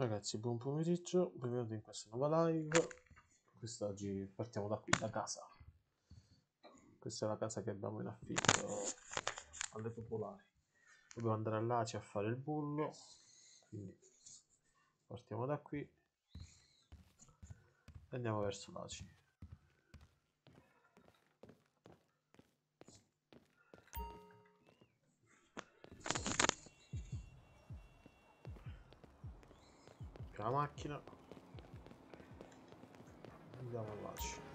Ragazzi, buon pomeriggio, benvenuti in questa nuova live. Quest'oggi partiamo da qui, da casa. Questa è la casa che abbiamo in affitto alle popolari. Dobbiamo andare all'ACI a fare il bullo, quindi partiamo da qui e andiamo verso l'ACI. La macchina. Andiamo all'ACI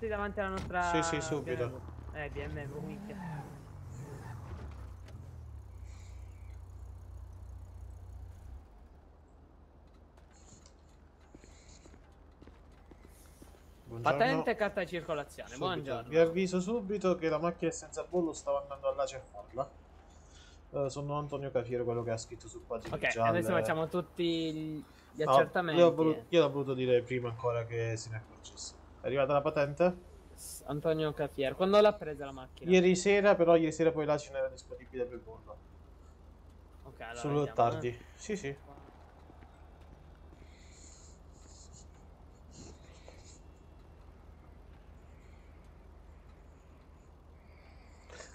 Accosti davanti alla nostra... Sì, sì, subito. Eh, BMW, minchia. Buongiorno. Patente e carta di circolazione, Subito. buongiorno. Vi avviso subito che la macchina è senza bollo, stavo andando all'ACI a farla. Eh, sono Antonio Cafiero, quello che ha scritto su pagina Ok, gialle. adesso facciamo tutti gli No, accertamenti. io, ho voluto, io l'ho voluto dire prima ancora che se ne accorgesse. È arrivata la patente? Antonio Cafiero, quando l'ha presa la macchina? Ieri sera, però ieri sera poi l'ACI non era disponibile per bollo. Ok, allora Solo vediamo, tardi. eh. Sì, sì.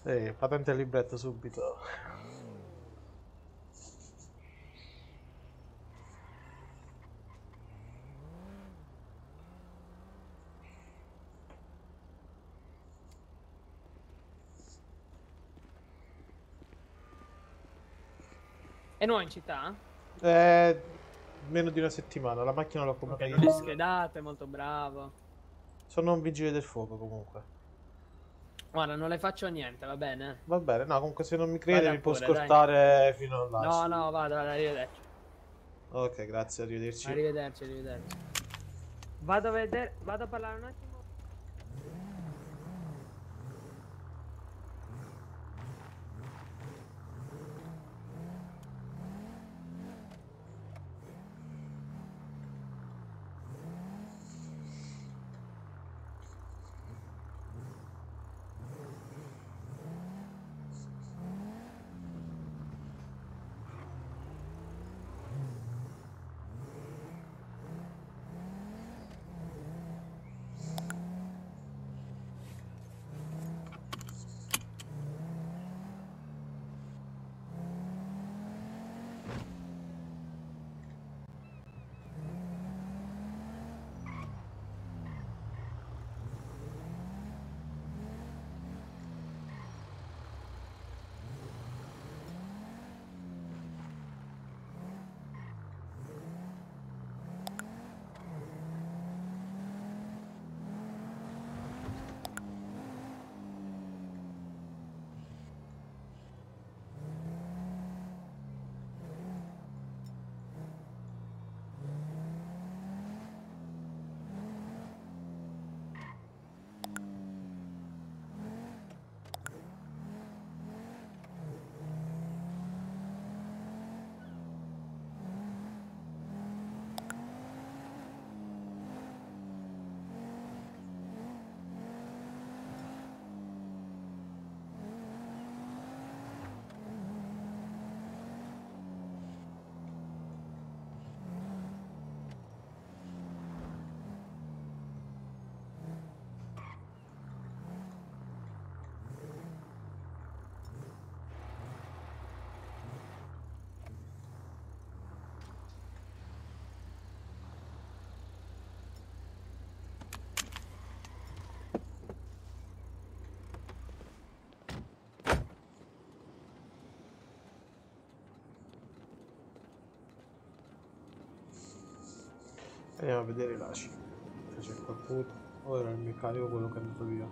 Eh, patente e libretto subito. È nuovo in città? Eh, meno di una settimana, la macchina l'ho comprata non è ieri. schedato, è molto bravo. Sono un vigile del fuoco comunque. Guarda, non le faccio niente, va bene? Va bene, no, comunque se non mi crede mi può pure, dai. scortare fino all'ACI. No, no, vado, vado, arrivederci. Ok, grazie, arrivederci. Arrivederci, arrivederci. Vado a vedere, vado a parlare un attimo. Andiamo a vedere l'ACI. Se c'è qualcuno. O era il meccanico quello che è andato via.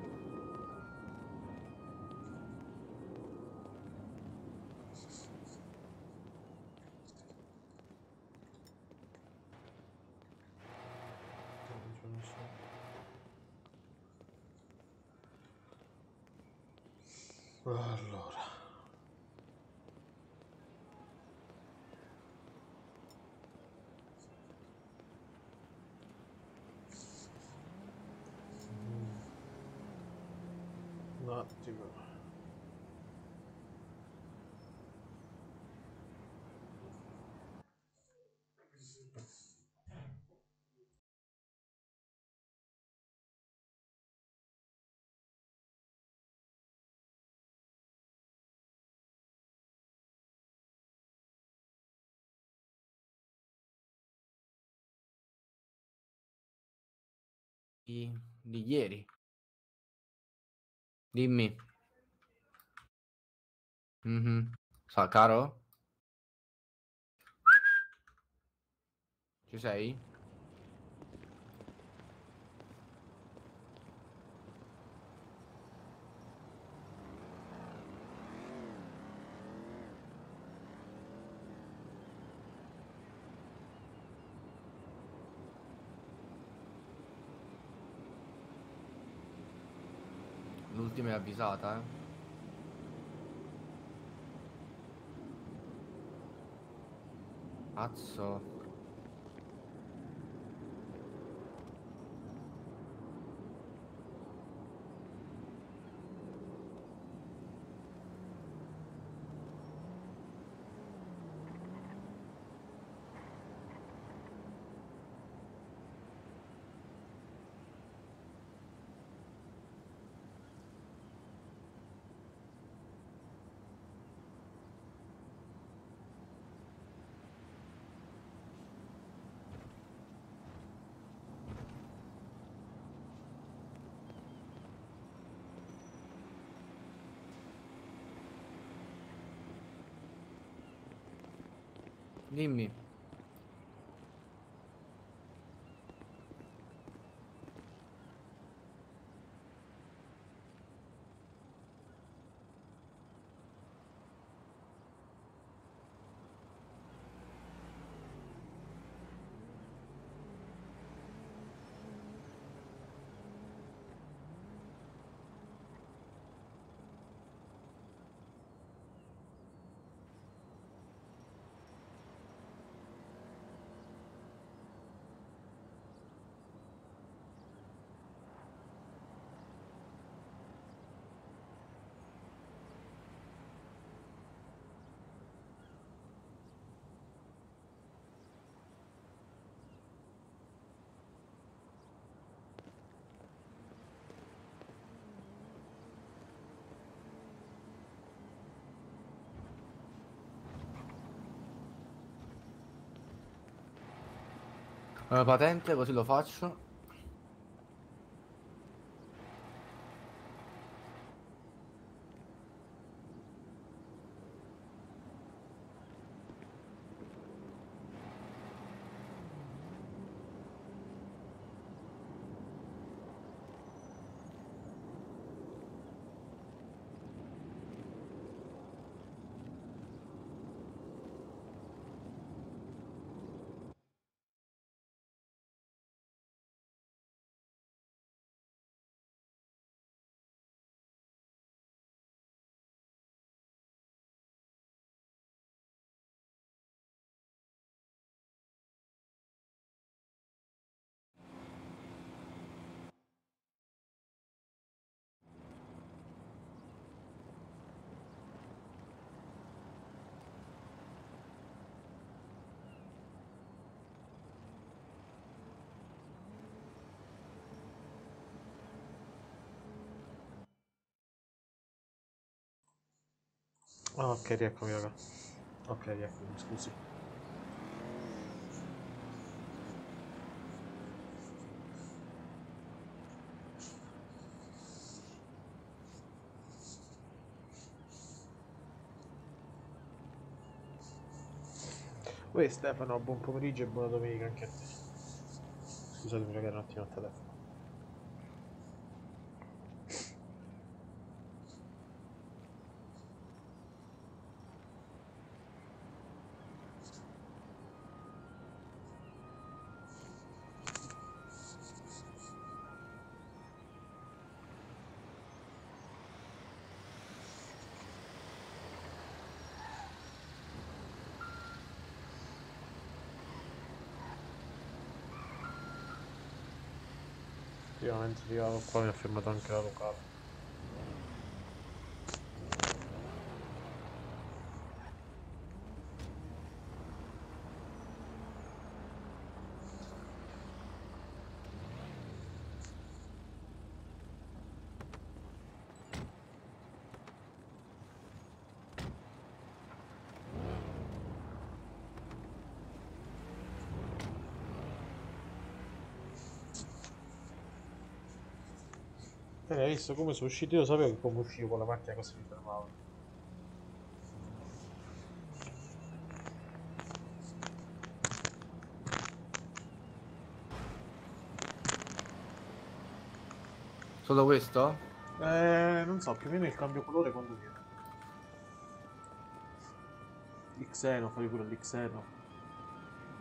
Allora. Di, di ieri. Dimmi. Mhm. Sa, caro? Ci sei? L'ultima è avvisata, eh? Cazzo. Dimmi. Patente, così lo faccio. Ah, ok, rieccomi, raga. Ok, rieccomi, scusi. Uè Stefano, buon pomeriggio e buona domenica anche a te. Scusatemi ragazzi un attimo al telefono. Mentre arrivavo qua mi ha fermato anche la locale. Hai visto come sono uscito? Io sapevo che come uscivo con la macchina così mi fermavo. Solo questo? Eh, non so, più o meno il cambio colore quando viene. L'Xeno, fai pure l'Xeno.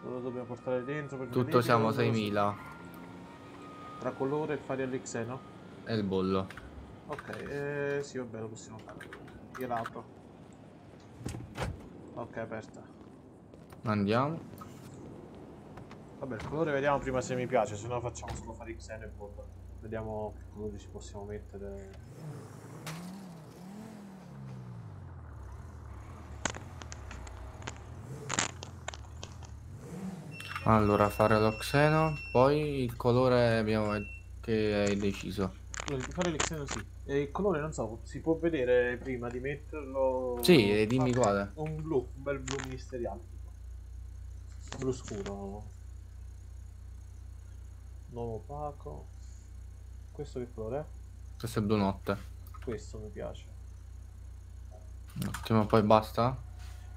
Lo dobbiamo portare dentro per Tutto vedere, siamo non lo so. 6.000. Tra colore e fare all'Xeno? E il bollo. Ok, eh, sì, vabbè, lo possiamo fare. Gliel'apro. Ok, aperta. Andiamo. Vabbè, il colore vediamo prima se mi piace, se no facciamo solo fare Xeno e bollo. Vediamo che colori ci possiamo mettere. Allora, fare lo xeno. Poi il colore abbiamo che hai deciso. Fare l'Xeno sì. E il colore non so, si può vedere prima di metterlo. Sì, e dimmi quale. Un blu, un bel blu ministeriale. Blu scuro. Non opaco. Questo che colore è? Questo è blu notte. Questo mi piace. Ottimo, poi basta?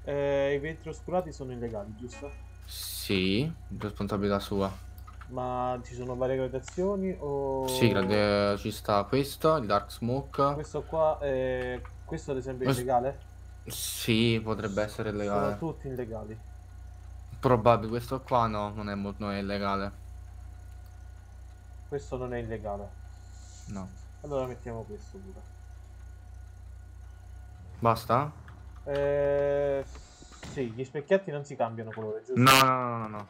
Eh, I vetri oscurati sono illegali, giusto? Sì, responsabilità sua. Ma ci sono varie gradazioni o... Sì, grande- ci sta questo, il dark smoke. Questo qua, è... questo ad esempio è Questo- illegale? Sì, potrebbe essere Sono illegale. tutti illegali. Probabile, questo qua no, non è, mo- non è illegale. Questo non è illegale. No. Allora mettiamo questo pure. Basta? Eh, sì, gli specchietti non si cambiano colore, giusto? No, no, no, no, no.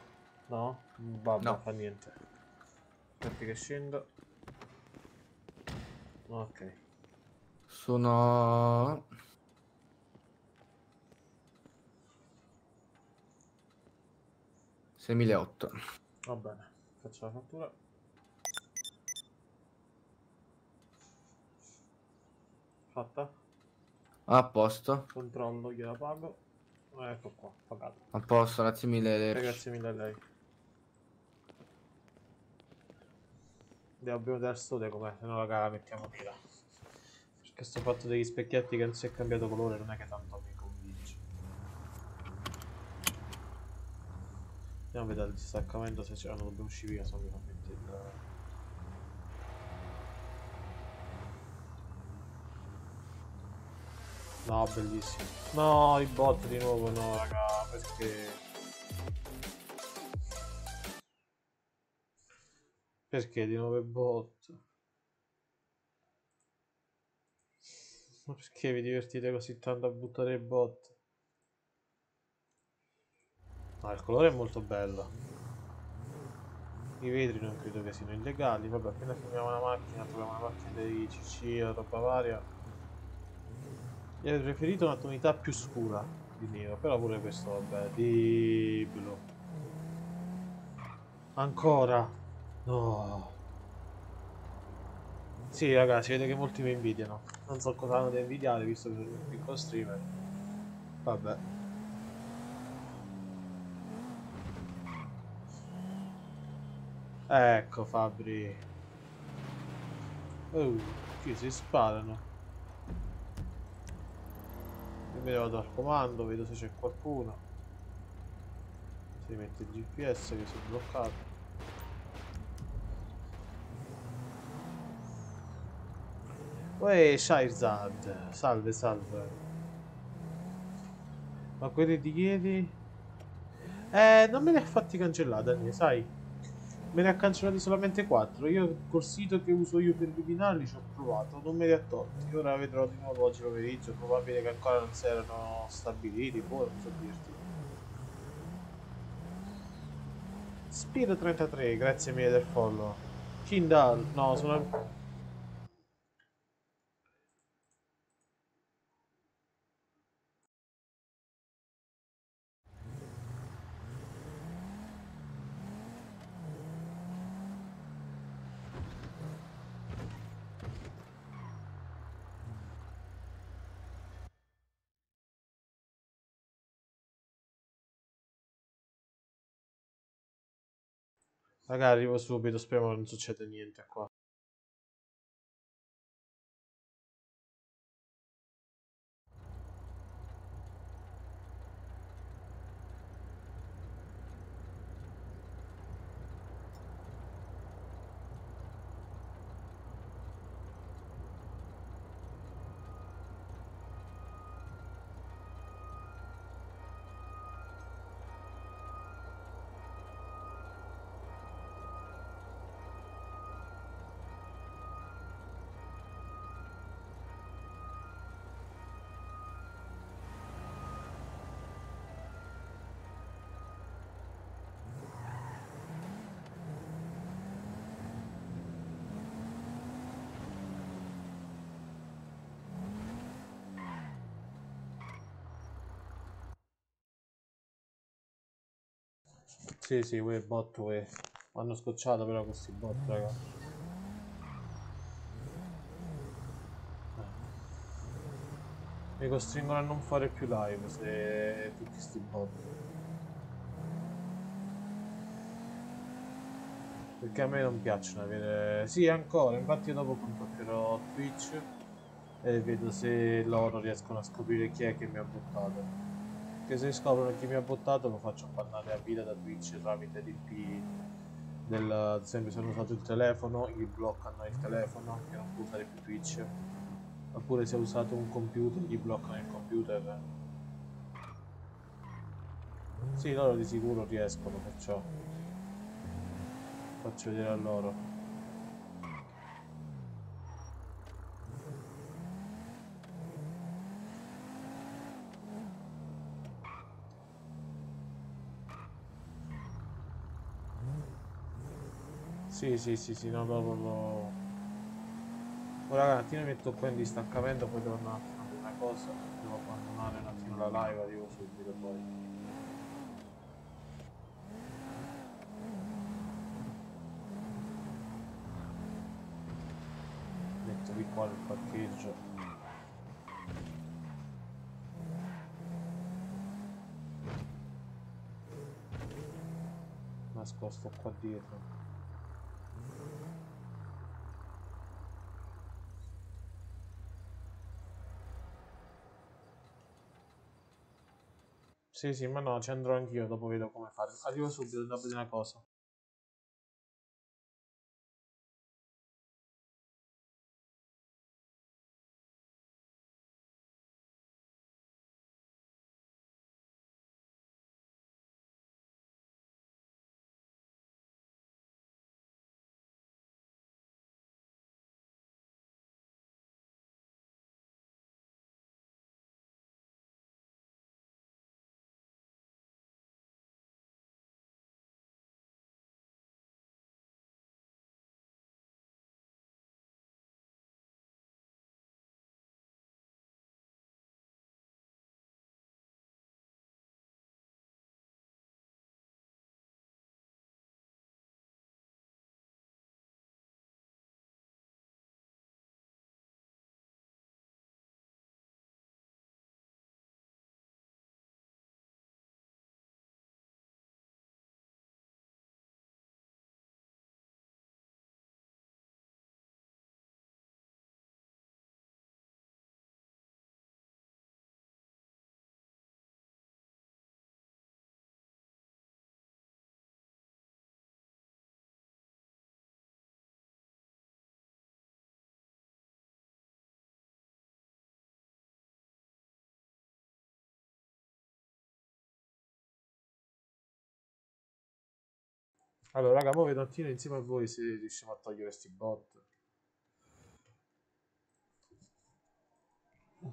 No? Vabbè, No. fa niente. Aspetti che scendo. Ok. Sono... Seimila Va bene. Faccio la fattura. Fatta. A posto, Controllo, gliela pago. Ecco qua, pagato. a posto, grazie mille. Grazie mille a lei. Dobbiamo dare sole com'è, se no la mettiamo nera. Perché sto fatto degli specchietti che non si è cambiato colore non è che tanto mi convince. Andiamo a vedere il distaccamento se c'è, no, dobbiamo uscire via, se no mi fa mettere il... No, bellissimo. No, i bot di nuovo, no, raga, perché... Perché di nuovo i bot? Ma perché vi divertite così tanto a buttare bot? No, il colore è molto bello. I vetri non credo che siano illegali. Vabbè, appena finiamo la macchina, troviamo la macchina dei CC o roba varia. Io avrei preferito una tonalità più scura di nero, però pure questo vabbè, di blu. Ancora? No. Sì, ragazzi, vede che molti mi invidiano. Non so cosa hanno da invidiare, visto che sono un piccolo streamer. Vabbè. Ecco, Fabri. Oh, qui si sparano. Io mi vado al comando, vedo se c'è qualcuno. Si mette il GPS che si è bloccato. Uè, Shirzad, salve, salve. Ma quelli di ieri? Eh, non me li ha fatti cancellare, Dani, sai? Me ne ha cancellati solamente 4. Io col sito che uso io per eliminarli ci ho provato, non me li ha tolti. Ora vedrò di nuovo oggi pomeriggio. Probabile che ancora non si erano stabiliti, poi non so dirti. Speed 33, grazie mille del follow. Kindle, no, sono... Raga, arrivo subito, speriamo che non succeda niente qua. Sì, sì, quei bot, quei... Mi hanno scocciato però questi bot, raga. Eh. Mi costringono a non fare più live se tutti questi bot. Perché a me non piacciono avere... Sì, ancora, infatti dopo contatterò Twitch e vedo se loro riescono a scoprire chi è che mi ha buttato che se scoprono chi mi ha bottato lo faccio bannare a vita da Twitch tramite DP del, ad esempio se hanno usato il telefono gli bloccano il telefono che non può usare più Twitch. Oppure se ha usato un computer gli bloccano il computer. Sì loro di sicuro riescono perciò faccio vedere a loro Sì, sì, sì, sì, no, dopo lo... Ora un attimo metto qua in distaccamento, poi un attimo a una cosa, devo abbandonare un attimo la live, arrivo subito poi. Metto di qua il parcheggio. Nascosto qua dietro. Sì, sì, ma no, ci andrò anch'io, dopo vedo come fare. Arrivo subito, devo vedere una cosa. Allora, raga, muovo un attimo insieme a voi se riusciamo a togliere questi bot.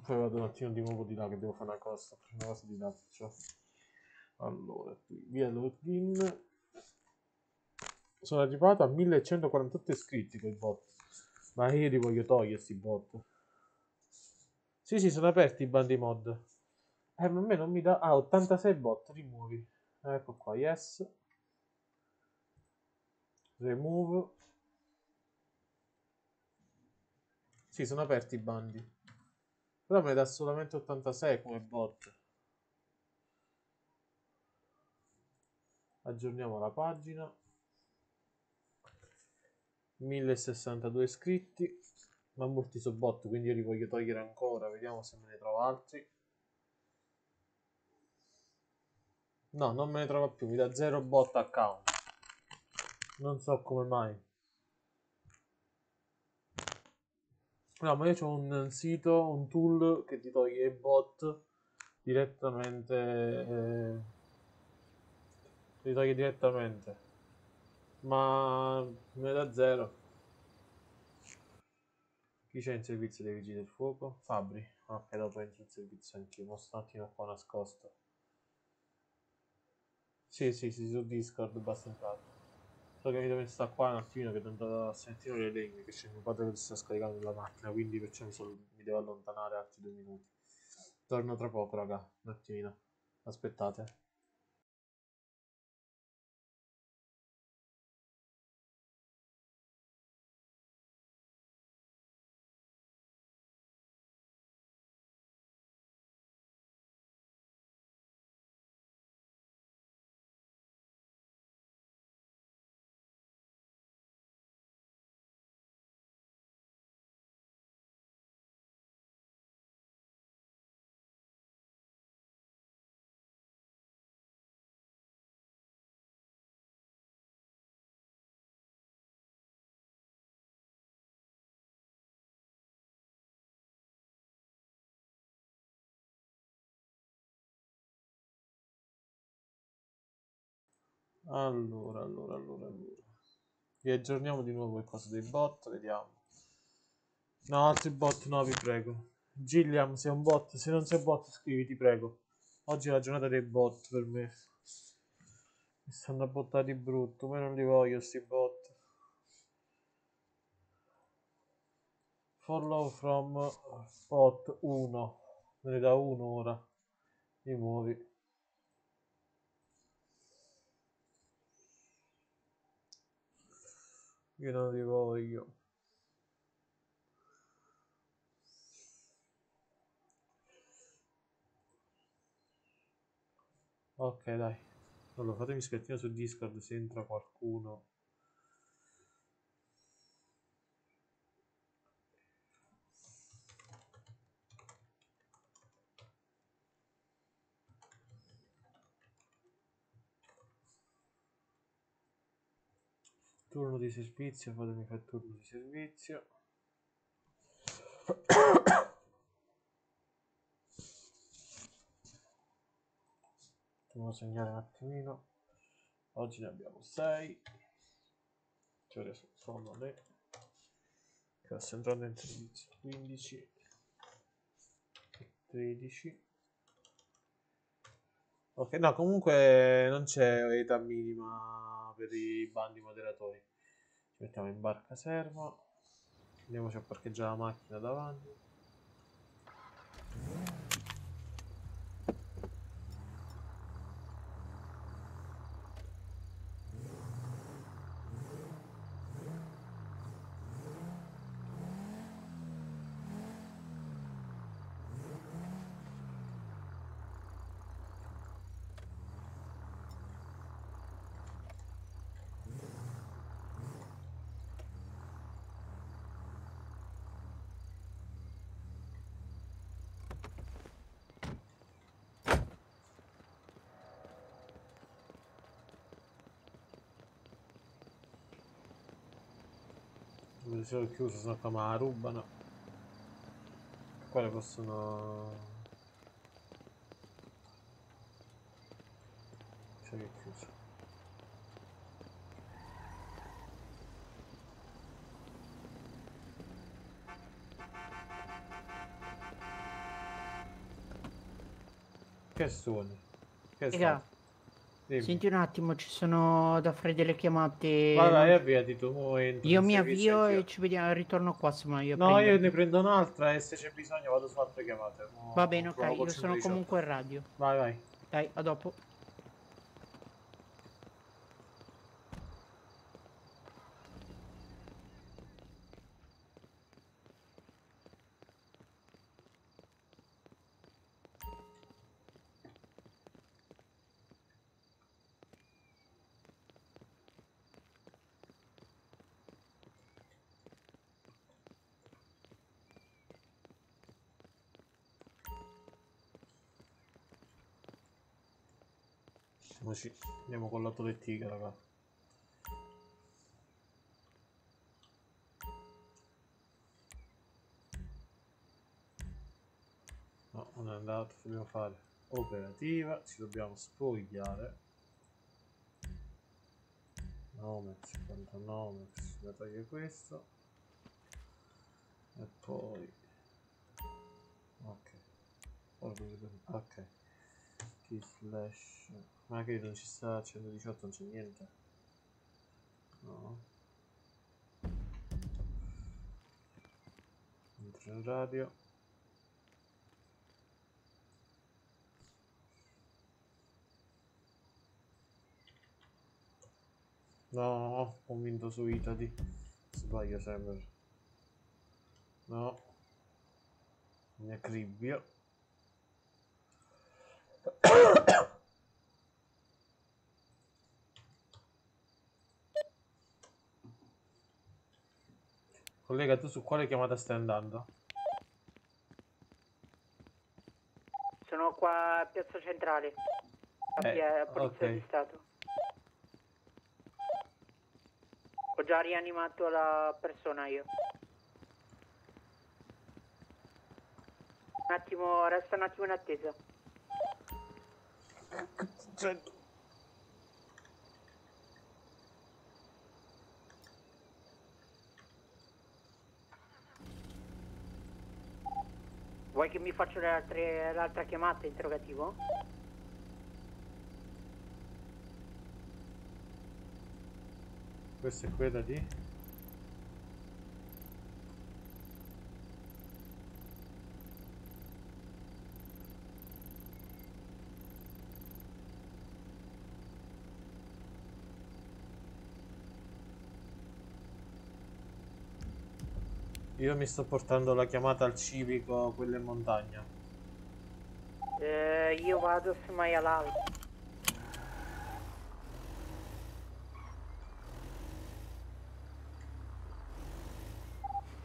Poi vado un attimo di nuovo di là che devo fare una cosa. Una cosa di là faccio. Allora, qui via login. sono arrivato a 1148 iscritti con i bot. Ma io li voglio togliere sti bot. Sì, sì, sono aperti i bandi mod. Eh, ma a me non mi dà... Ah, 86 bot, rimuovi. Ecco qua, yes. Remove. Sì, sono aperti i bandi. Però me ne dà solamente 86 come bot. Aggiorniamo la pagina. 1062 iscritti. Ma molti sono bot, quindi io li voglio togliere ancora. Vediamo se me ne trovo altri. No, non me ne trovo più. Mi dà 0 bot account. Non so come mai. No, ma io ho un sito, un tool che ti toglie i bot direttamente. Eh, ti toglie direttamente. Ma me da zero. Chi c'è in servizio dei vigili del fuoco? Fabri. Ok, dopo entro in servizio anch'io. Mo sto un attimo qua nascosto. Sì, sì, sì, su Discord basta entrare. Che mi devo stare qua un attimino che devo a sentire le legni che c'è mio padre che si sta scaricando la macchina, quindi perciò mi, sono, mi devo allontanare altri due minuti. Torno tra poco, raga, un attimino. Aspettate. Allora, allora, allora, allora. Vi aggiorniamo di nuovo il coso dei bot, vediamo. No, altri bot no, vi prego. Gilliam, sei un bot. Se non sei bot, scrivi, ti prego. Oggi è la giornata dei bot per me. Mi stanno a bottare di brutto, ma non li voglio sti bot. Follow from bot 1. Me ne dà uno ora. Rimuovi. Io non li voglio. Ok, dai. Allora, fatemi scrittino su Discord se entra qualcuno. Turno di servizio fatemi fare turno di servizio. Devo segnare un attimino. Oggi ne abbiamo 6 cioè sono le che sto entrando in servizio. 15 13 ok no comunque non c'è età minima per i bandi moderatori. Ci mettiamo in barca serva andiamoci a parcheggiare la macchina davanti sono chiuso sono qua ma la rubano. Quale possono cioè che è chiuso. Che suoni? Che suoni Dimmi. Senti un attimo, ci sono da fare delle chiamate. Vai, vai, avviati tu. mo entro Io mi avvio e ci vediamo, ritorno qua, se io No, prendo. io ne prendo un'altra e se c'è bisogno vado su altre chiamate. Mo Va bene, ok, io sono 118. comunque in radio. Vai, vai. Dai, a dopo. Moci- Andiamo con del tigre, raga. No, non è andato, dobbiamo fare operativa, ci dobbiamo spogliare. Nomex 59, da togliere questo. E poi... Ok. Ora Ok. Key slash... Ma che non ci sta 118, non c'è niente. No. Entro in radio. No, ho convinto su Itadi. Sbaglio sempre. No. Mi accribbio. Collega, tu su quale chiamata stai andando? Sono qua a Piazza Centrale. A Eh, a Polizia ok. di Stato. Ho già rianimato la persona io. Un attimo, resta un attimo in attesa. Cioè, Vuoi che mi faccia altre- l'altra chiamata interrogativo? questa è quella di... Io mi sto portando la chiamata al civico, quella in montagna. Eh, io vado semmai all'alto.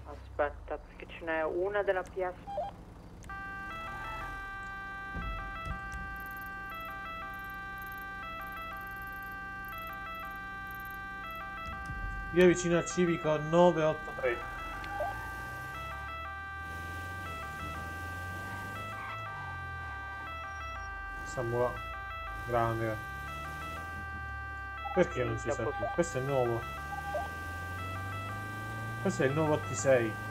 Aspetta, perché ce n'è una della piazza. Io vicino al civico 983. Samuel grande. Perché non si sa più? Questo è nuovo. Questo è il nuovo T6.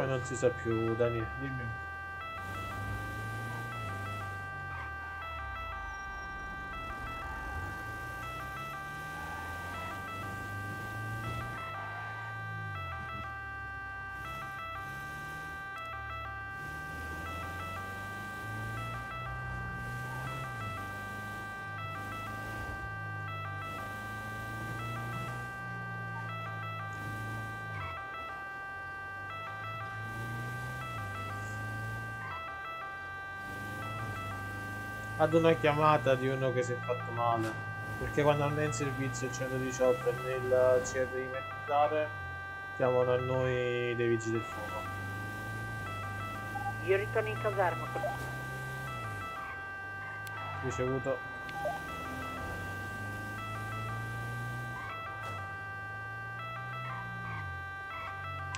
Come non si sa più, Daniele? Dimmi. ad una chiamata di uno che si è fatto male. Perché quando non in servizio il 118 e nel CRI militare chiamano a noi dei vigili del fuoco. Io ritorno in caserma. Ricevuto.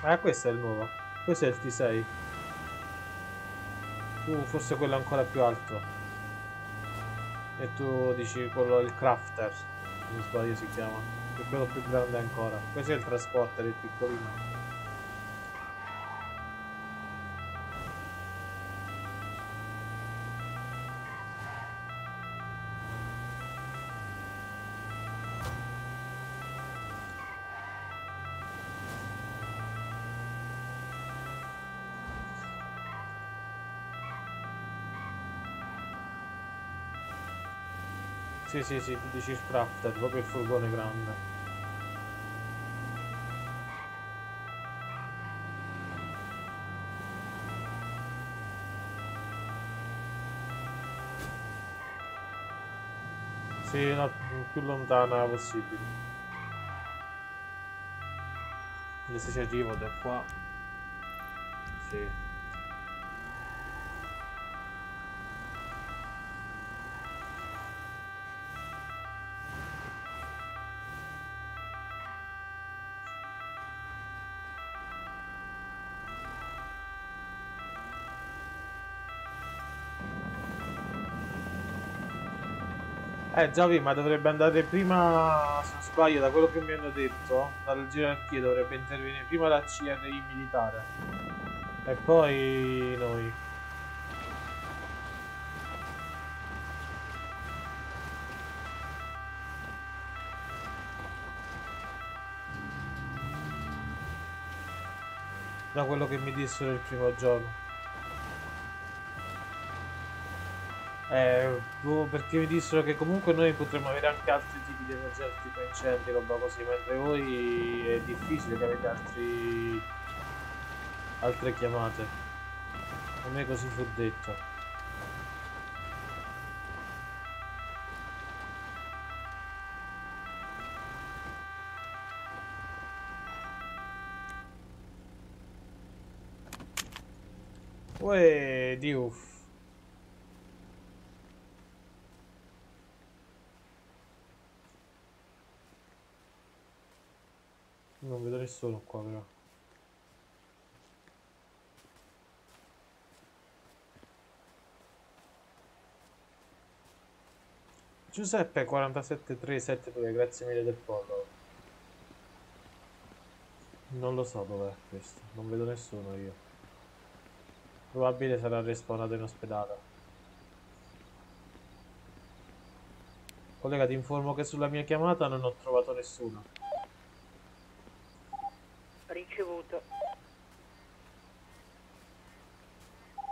Ah, questo è il nuovo. Questo è il T6. Uh, forse quello ancora più alto. E tu dici quello il crafter. Non sbaglio si chiama. È quello più grande ancora. Questo è il trasporter, il piccolino. Sì, sì, sì, dici crafter, proprio il furgone grande. Sì, no, più lontana possibile. Se ci arrivo da qua. Sì. Eh Giavi, ma dovrebbe andare prima, se non sbaglio, da quello che mi hanno detto, dalla gerarchia dovrebbe intervenire prima la CRI militare. E poi noi. Da quello che mi dissero il primo giorno. Eh, boh, perché mi dissero che comunque noi potremmo avere anche altri tipi di emergenze, tipo incendi, roba così, mentre voi è difficile che avete altri... altre chiamate. A me così fu detto. Uè, di uff. Nessuno qua però. Giuseppe 47372, grazie mille del follow. Non lo so dov'è questo, non vedo nessuno io. Probabile sarà respawnato in ospedale. Collega ti informo che sulla mia chiamata non ho trovato nessuno. Ricevuto.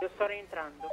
Io sto rientrando.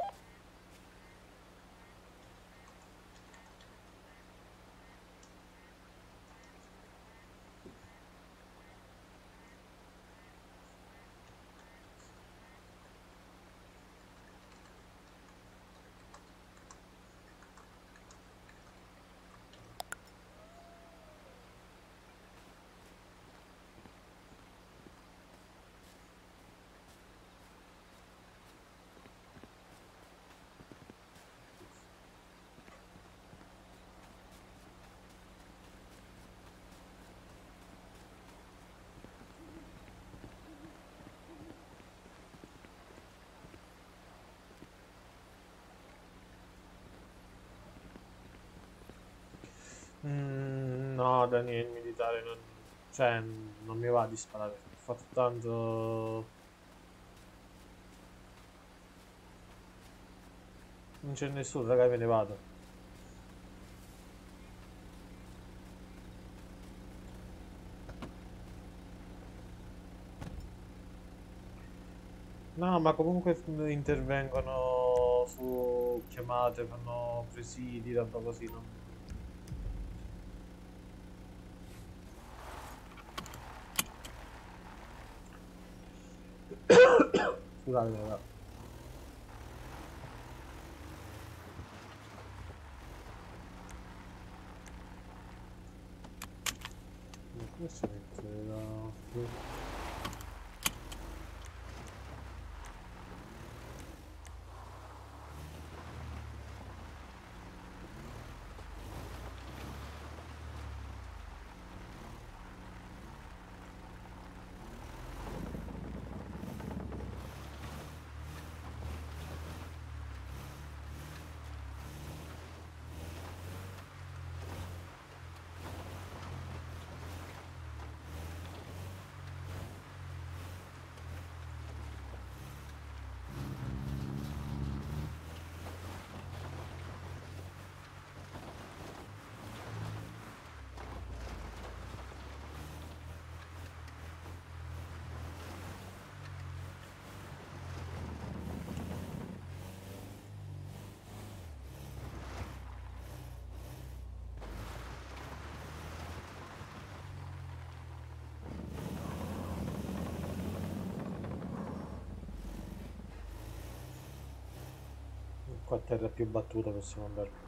Daniele, il militare non... Cioè, non mi va di sparare. Ho fatto tanto... Non c'è nessuno, raga, me ne vado. No, ma comunque intervengono su chiamate, fanno presidi, roba così, non... Scusate, raga. Ma come si mette la... Qua a terra più battuta possiamo andare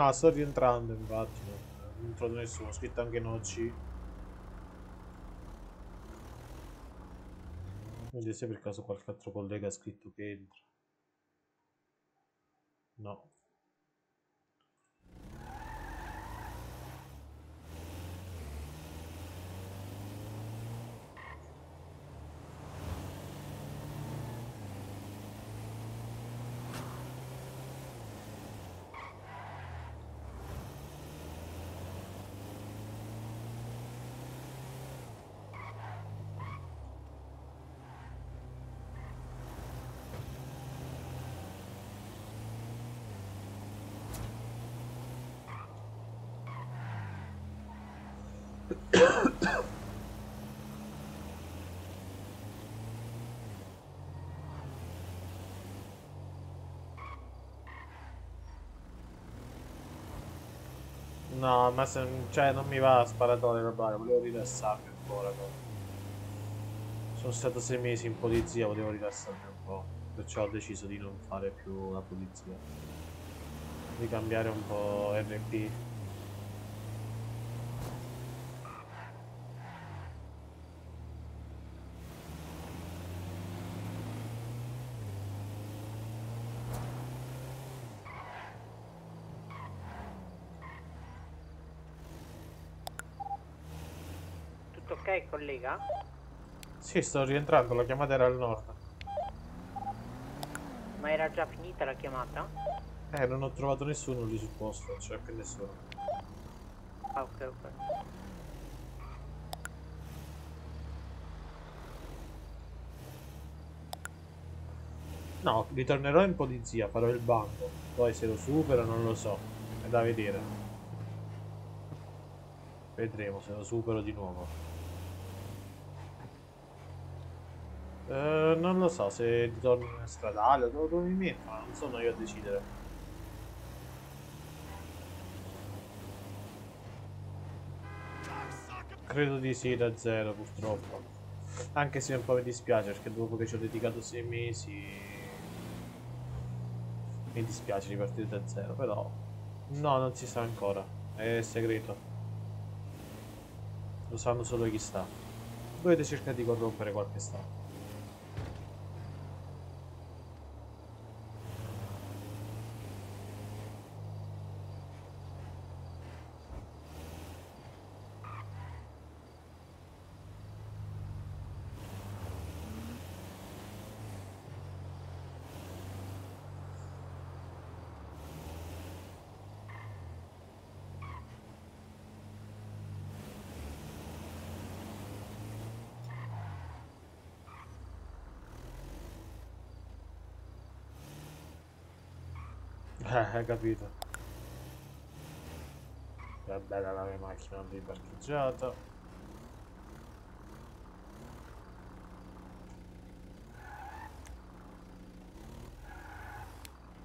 No, sto rientrando infatti. Non, trovo nessuno. Ho scritto anche no C. Vedi se per caso qualche altro collega ha scritto che entra. No. No, ma se, cioè, non mi va a sparatore roba, volevo rilassarmi un po', raga. Sono stato sei mesi in polizia, volevo rilassarmi un po'. Perciò ho deciso di non fare più la polizia. Di cambiare un po' RP. Tutto ok, collega? Sì, sto rientrando, la chiamata era al nord. Ma era già finita la chiamata? Eh, non ho trovato nessuno lì sul posto, cioè che nessuno. Ah, ok, ok. No, ritornerò in polizia, farò il bando. Poi se lo supero non lo so. È da vedere. Vedremo se lo supero di nuovo. Eh, non lo so se ritorno in stradale o dove, mi mettono, non sono io a decidere. Credo di sì, da zero purtroppo. Anche se un po' mi dispiace perché dopo che ci ho dedicato sei mesi mi dispiace ripartire da zero, però no, non si sa ancora, è segreto. Lo sanno solo chi sta. Dovete cercare di corrompere qualche stato. Eh, hai capito. È bella la mia macchina lì parcheggiata.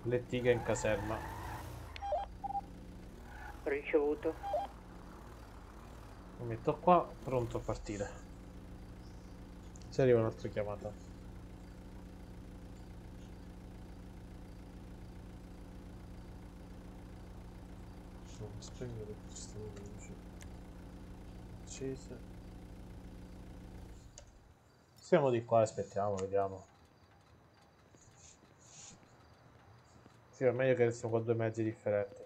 Lettiga in caserma. Ricevuto. Lo metto qua, pronto a partire. Se arriva un'altra chiamata. Sono spegnere queste luci. Accese. Siamo di qua, aspettiamo, vediamo. Sì, è meglio che siamo con due mezzi differenti.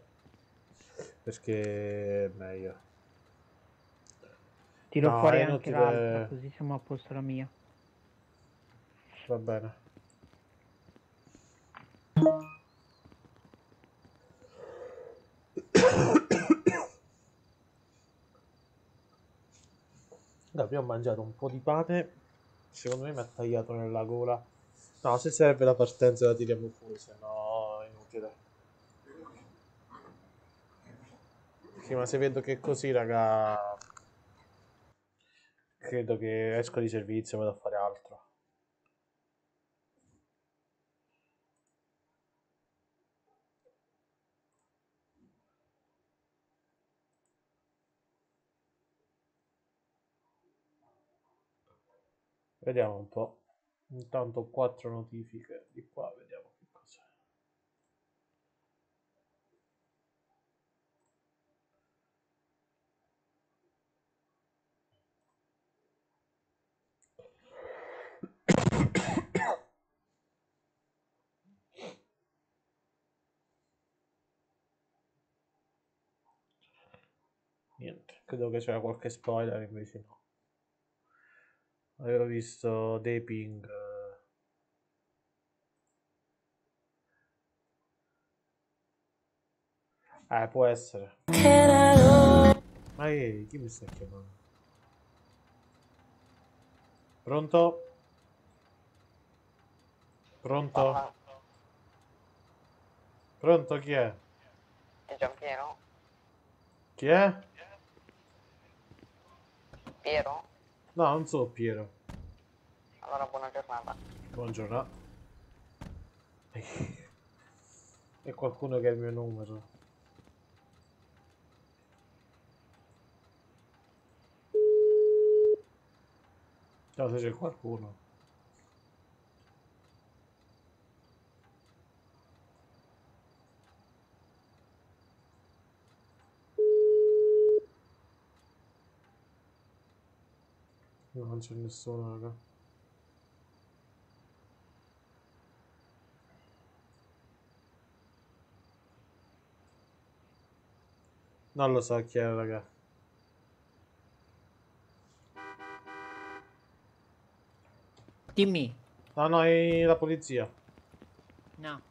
Perché è meglio. Tiro No, fuori anche l'altra, così siamo a posto la mia. Va bene. Dai, abbiamo mangiato un po' di pane. Secondo me mi ha tagliato nella gola. No, se serve la partenza la tiriamo fuori, se no è inutile. Sì, ma se vedo che è così, raga, credo che esco di servizio e vado a fare altro. Vediamo un po'. Intanto quattro notifiche di qua, vediamo che cos'è. Niente, credo che c'era qualche spoiler, invece no. Avevo visto dei ping. Eh, può essere. Ma che, chi mi sta chiamando? Pronto? Pronto? Pronto chi è? È Giampiero? Chi è? Piero? No, non so Piero. Allora buona giornata. Buongiorno. È qualcuno che ha il mio numero. Ciao se c'è qualcuno. No, non c'è nessuno, raga. Non lo so chi è, raga. Dimmi. No, no, è la polizia. No.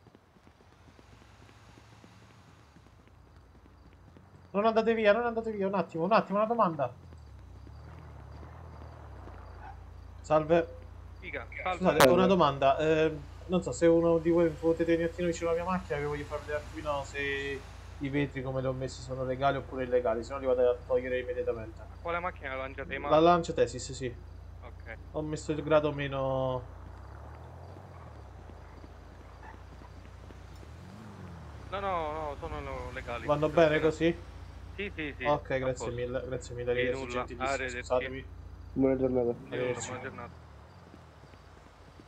Non andate via, non andate via, un attimo, un attimo, una domanda. Salve. Figa, salve. Scusate, una domanda. Eh, non so se uno di voi potete venire vicino alla mia macchina, vi voglio far vedere attimino se i vetri come li ho messi sono legali oppure illegali, se no li vado a togliere immediatamente. Quale macchina lanciate in La mano? Lancia Tesis, sì. Ok. Ho messo il grado meno... No, no, no, sono no, legali. Vanno bene così? Sì, sì, sì. ok, grazie mille, grazie mille, ragazzi, Arrivederci. scusatemi. Buona giornata. Arrivederci. buona giornata.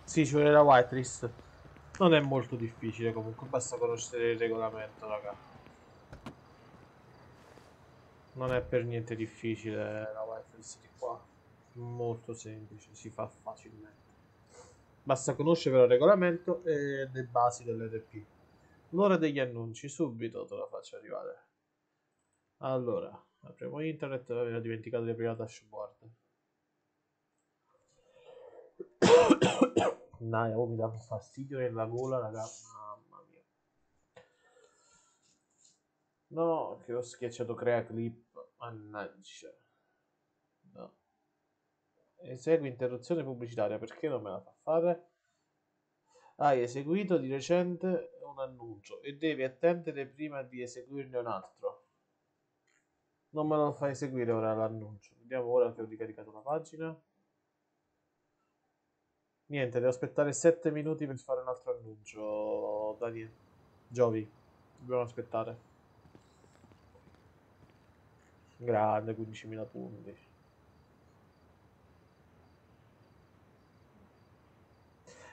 Sì, ci vuole la whitelist. Non è molto difficile comunque, basta conoscere il regolamento, raga. Non è per niente difficile la whitelist di qua. Molto semplice, si fa facilmente. Basta conoscere però il regolamento e le basi dell'RP. L'ora degli annunci, subito te la faccio arrivare. Allora, apriamo internet, avevo dimenticato di aprire la dashboard. Dai, oh, mi dà un fastidio nella gola, raga. Mamma mia. No, che ho schiacciato crea clip. Mannaggia. No. Esegui interruzione pubblicitaria. Perché non me la fa fare? Hai eseguito di recente un annuncio e devi attendere prima di eseguirne un altro. Non me lo fai eseguire ora l'annuncio. Vediamo ora che ho ricaricato la pagina. Niente, devo aspettare 7 minuti per fare un altro annuncio. Daniel. Giovi. Dobbiamo aspettare. Grande, 15.000 punti.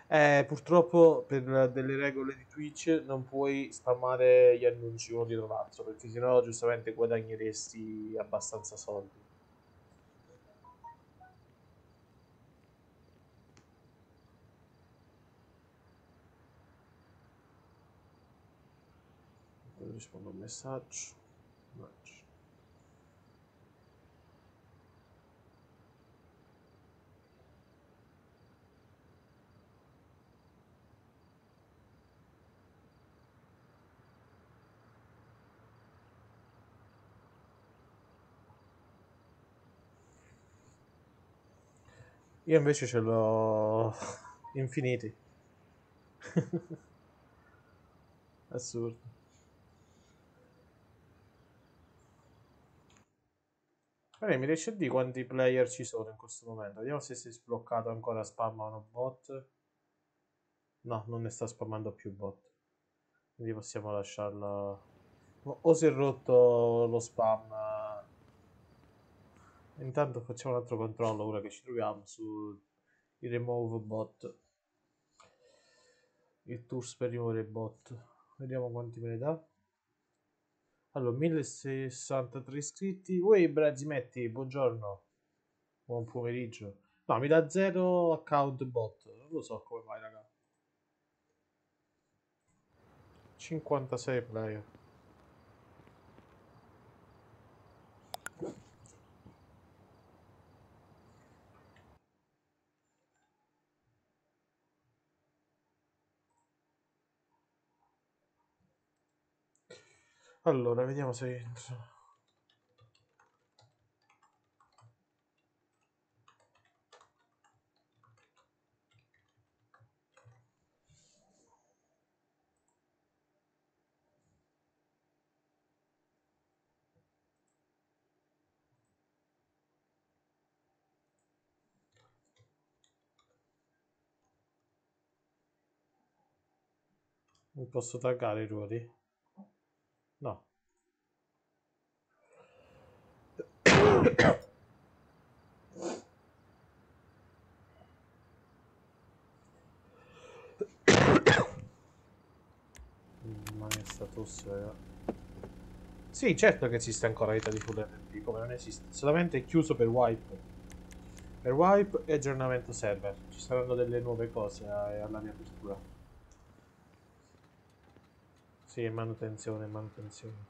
Eh, purtroppo per delle regole di Twitch non puoi spammare gli annunci uno dietro l'altro perché sennò giustamente guadagneresti abbastanza soldi. Rispondo a un messaggio. Messaggio. Io invece ce l'ho infiniti. Assurdo. Bene, mi riesci a dire quanti player ci sono in questo momento? Vediamo se si è sbloccato ancora spammano bot. No, non ne sta spammando più bot. Quindi possiamo lasciarla. O si è rotto lo spam. Intanto facciamo un altro controllo ora che ci troviamo su il remove bot. Il tools per rimuovere bot. Vediamo quanti me ne dà. Allora, 1063 iscritti. Uè, Brazimetti, buongiorno. Buon pomeriggio. No, mi dà 0 account bot. Non lo so come mai, raga. 56 player. Allora, vediamo se posso taggare i ruoli? No. Mamma mia sta tosse, raga. Sì, certo che esiste ancora vita di full RP, come non esiste. Solamente è chiuso per wipe. Per wipe e aggiornamento server. Ci saranno delle nuove cose a- alla riapertura. Sì, manutenzione, manutenzione.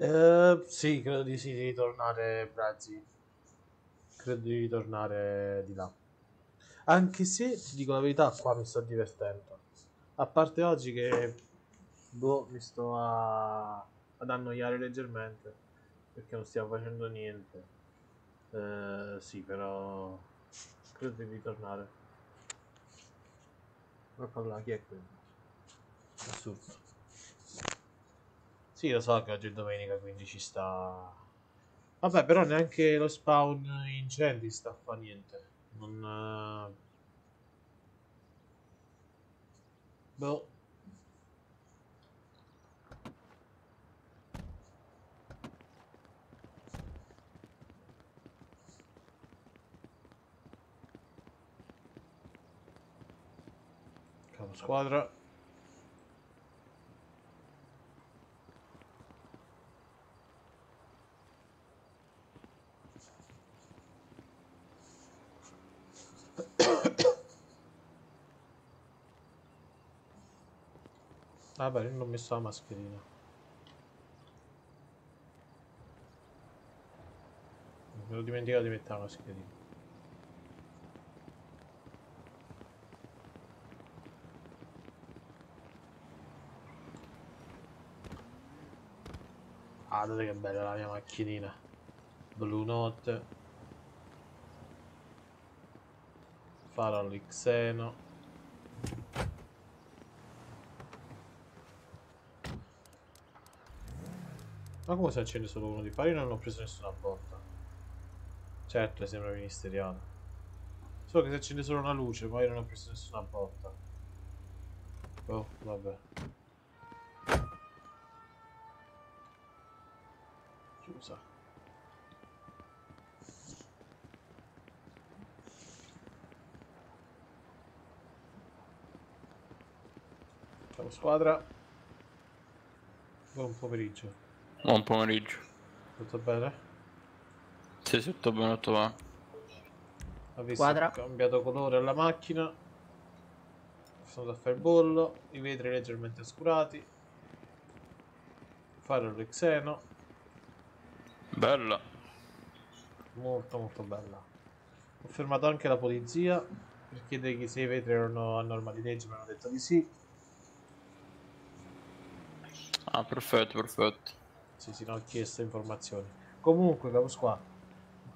Eh, sì, credo di sì, di ritornare Brazzi. Credo di ritornare di là. Anche se, ti dico la verità, qua mi sto divertendo. A parte oggi che, boh, mi sto a- ad annoiare leggermente, perché non stiamo facendo niente. Eh, sì, però, credo di ritornare. Ecco là, chi è quello? Assurdo. Sì, lo so che oggi è domenica, quindi ci sta. Vabbè, però neanche lo spawn incendi sta a fa niente. Non. eh, Boh. Squadra. Vabbè, io non ho messo la mascherina. Me l'ho dimenticato di mettere la mascherina. Ah, guardate che bella la mia macchinina. Blue Note. Farol Xeno. Ma come si accende solo uno di fari? Io non ho preso nessuna botta. Certo, sembra ministeriale. Solo che si accende solo una luce, ma io non ho preso nessuna botta. Oh, vabbè. Chiusa. Ciao squadra. Buon pomeriggio. Buon pomeriggio. Tutto bene? Sì, sì, tutto bene, tutto bene. Ha visto ho cambiato colore alla macchina. Sono andato a fare il bollo. I vetri leggermente oscurati. Fare l'Exeno. Bella. Molto molto bella. Ho fermato anche la polizia per chiedere se i vetri erano a norma di legge, mi hanno detto di sì. Ah, perfetto, perfetto. Sì, sì, no, ho chiesto informazioni. Comunque, capo squadra.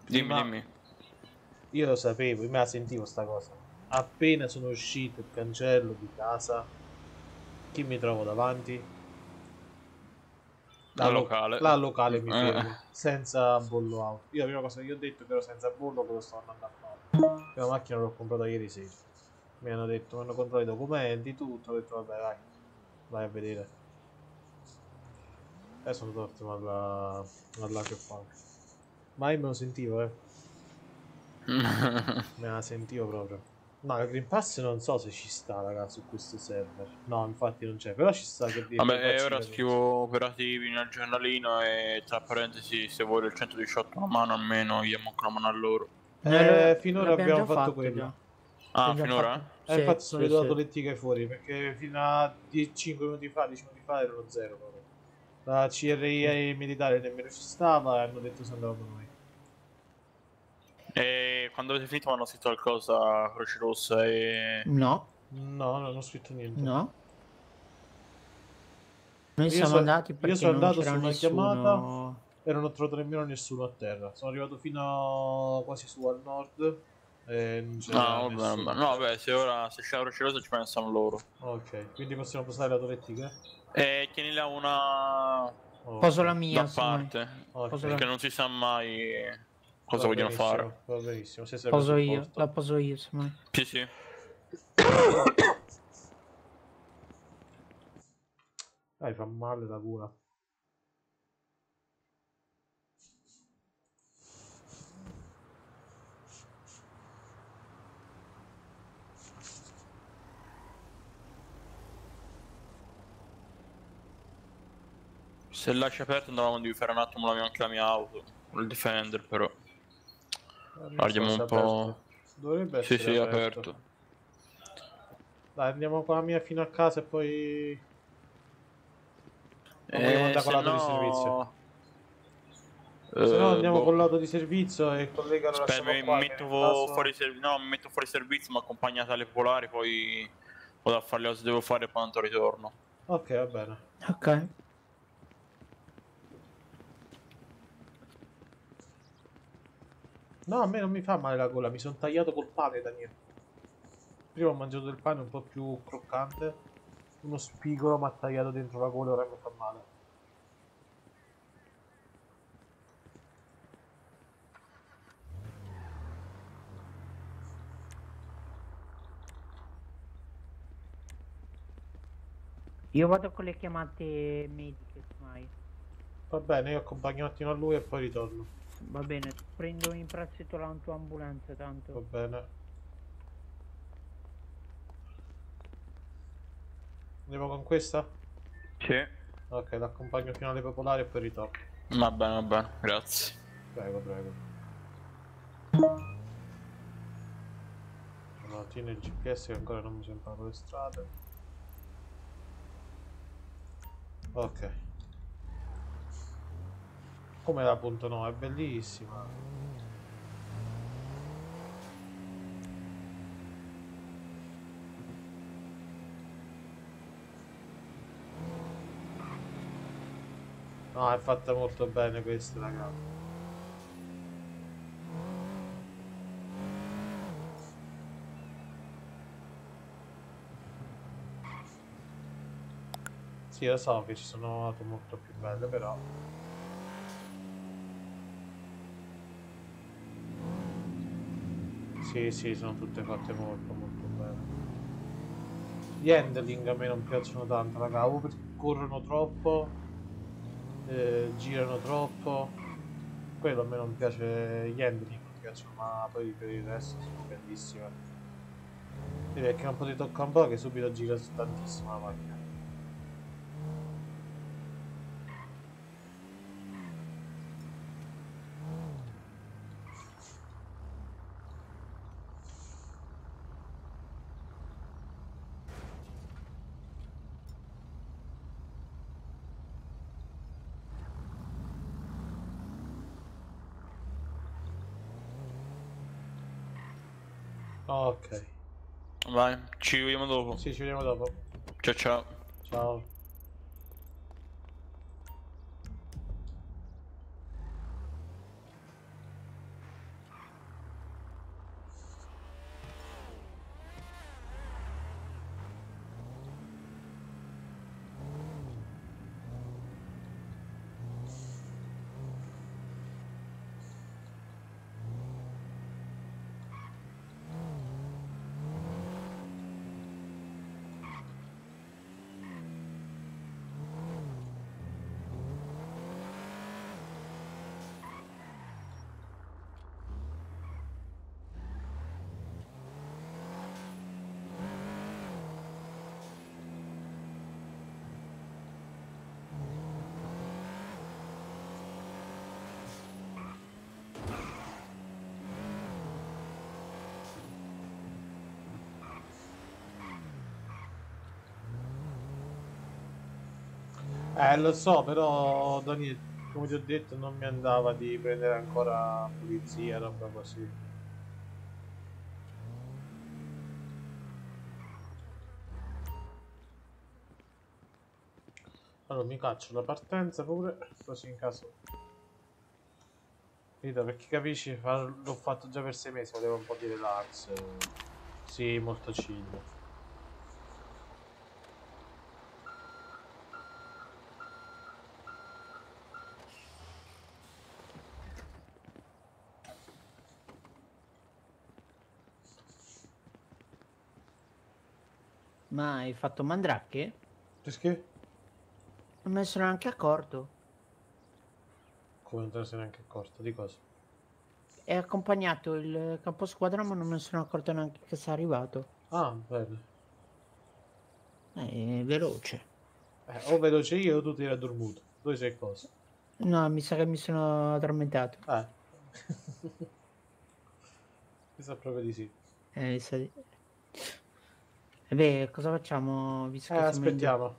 Dimmi, dimmi. Io lo sapevo, io me la sentivo sta cosa. Appena sono uscito il cancello di casa, chi mi trovo davanti? La lo- locale. La locale mi Eh. fermo, senza bollo auto. Io la prima cosa che io ho detto è che ero senza bollo che lo sto andando a fare. La macchina l'ho comprata ieri sera. Mi hanno detto, mi hanno controllato i documenti, tutto, ho detto vabbè vai, vai a vedere. E sono torto alla, alla che fa. Mai me lo sentivo, eh. Me la sentivo proprio. No, il Green Pass non so se ci sta, raga, su questo server. No, infatti non c'è, però ci sta che devi Vabbè, ora scrivo operativi nel giornalino e tra parentesi se vuole il 118 una mano almeno gli manca una mano a loro. Eh, finora L'abbiamo abbiamo fatto fatto quello. Ah, finora? fatto. Eh, Sì, infatti sono sì, ritrovato sì. le tighe fuori perché fino a 10 5 minuti fa, 10 minuti fa erano zero proprio. La CRI militare nemmeno ci stava e hanno detto se andavamo noi. E quando avete finito hanno scritto qualcosa Croce Rossa e... No, No, non ho scritto niente. no. Noi Io siamo so- andati perché io sono non andato c'era su una nessuno... chiamata. E non ho trovato nemmeno nessuno a terra. Sono arrivato fino a- quasi su al nord. E non c'era nessuno. vabbè. No, vabbè, se ora se c'è la Croce Rossa ci pensano loro. Ok, quindi possiamo postare la tolettica? E tienila una Ok. Poso la da mia, vuoi. parte. Ok. Poso Perché non si sa mai cosa Va vogliono fare. Va benissimo. Se Poso io, posto. la poso io, se vuoi. Sì, sì. Dai, fa male la gola. Se lascia aperto andavamo di fare un attimo la mia, anche la mia auto. Il Defender però. Guardiamo un è po'. aperto. Dovrebbe Sì, essere sì, aperto. aperto. Dai, andiamo con la mia fino a casa e poi... Eh, con se l'auto di no- servizio. Eh, Se no andiamo boh. con l'auto di servizio e il collega lo Aspetta, mi qua, metto caso- fuori serv- no, mi metto fuori servizio, ma accompagnata alle popolari, poi vado a fare le cose che devo fare e poi ritorno. Ok, va bene. Ok. No, a me non mi fa male la gola, mi sono tagliato col pane, Daniele. Prima ho mangiato del pane un po' più croccante. Uno spigolo mi ha tagliato dentro la gola, ora mi fa male. Io vado con le chiamate mediche, mai. Va bene, io accompagno un attimo a lui e poi ritorno. Va bene, prendo in prestito la tua ambulanza Va tanto. bene. Andiamo con questa? Sì. Ok, l'accompagno fino alle popolari e poi ritorno. Va bene, va bene, grazie. Prego, prego. Allora, tieni il GPS che ancora non mi sono imparato le strade. Ok. Come la punto 9? È bellissima. No, è fatta molto bene questa, ragazzi. Sì, lo so che ci sono auto molto più belle, però... Sì, sì, sono tutte fatte molto, molto bene. Gli handling a me non piacciono tanto, raga, o perché corrono troppo, eh, girano troppo. Quello a me non piace, gli handling non piacciono, ma poi per il resto sono bellissime. Vedi, perché non potete toccare un po' che subito gira tantissimo la macchina. Ok. Vai, ci vediamo dopo. Sì, ci vediamo dopo. Ciao ciao. Ciao. Eh, lo so, però Daniele, come ti ho detto, non mi andava di prendere ancora pulizia, roba così. Allora mi caccio la partenza pure, così in caso... Vita, perché capisci, l'ho fatto già per sei mesi, volevo un po' di relax. Sì, molto chill. Ma hai fatto mandracche? Perché? Non me ne sono anche accorto. Come non te ne sei neanche accorto di cosa? È accompagnato il caposquadra, ma non me ne sono accorto neanche che sia arrivato. Ah, bene. È veloce. Eh, o veloce io o tu ti eri addormuto. Dove sei cosa? No, mi sa che mi sono addormentato. Eh. Mi sa proprio di sì. Eh, mi sa di- beh, cosa facciamo? Visto Eh, che siamo in- aspettiamo.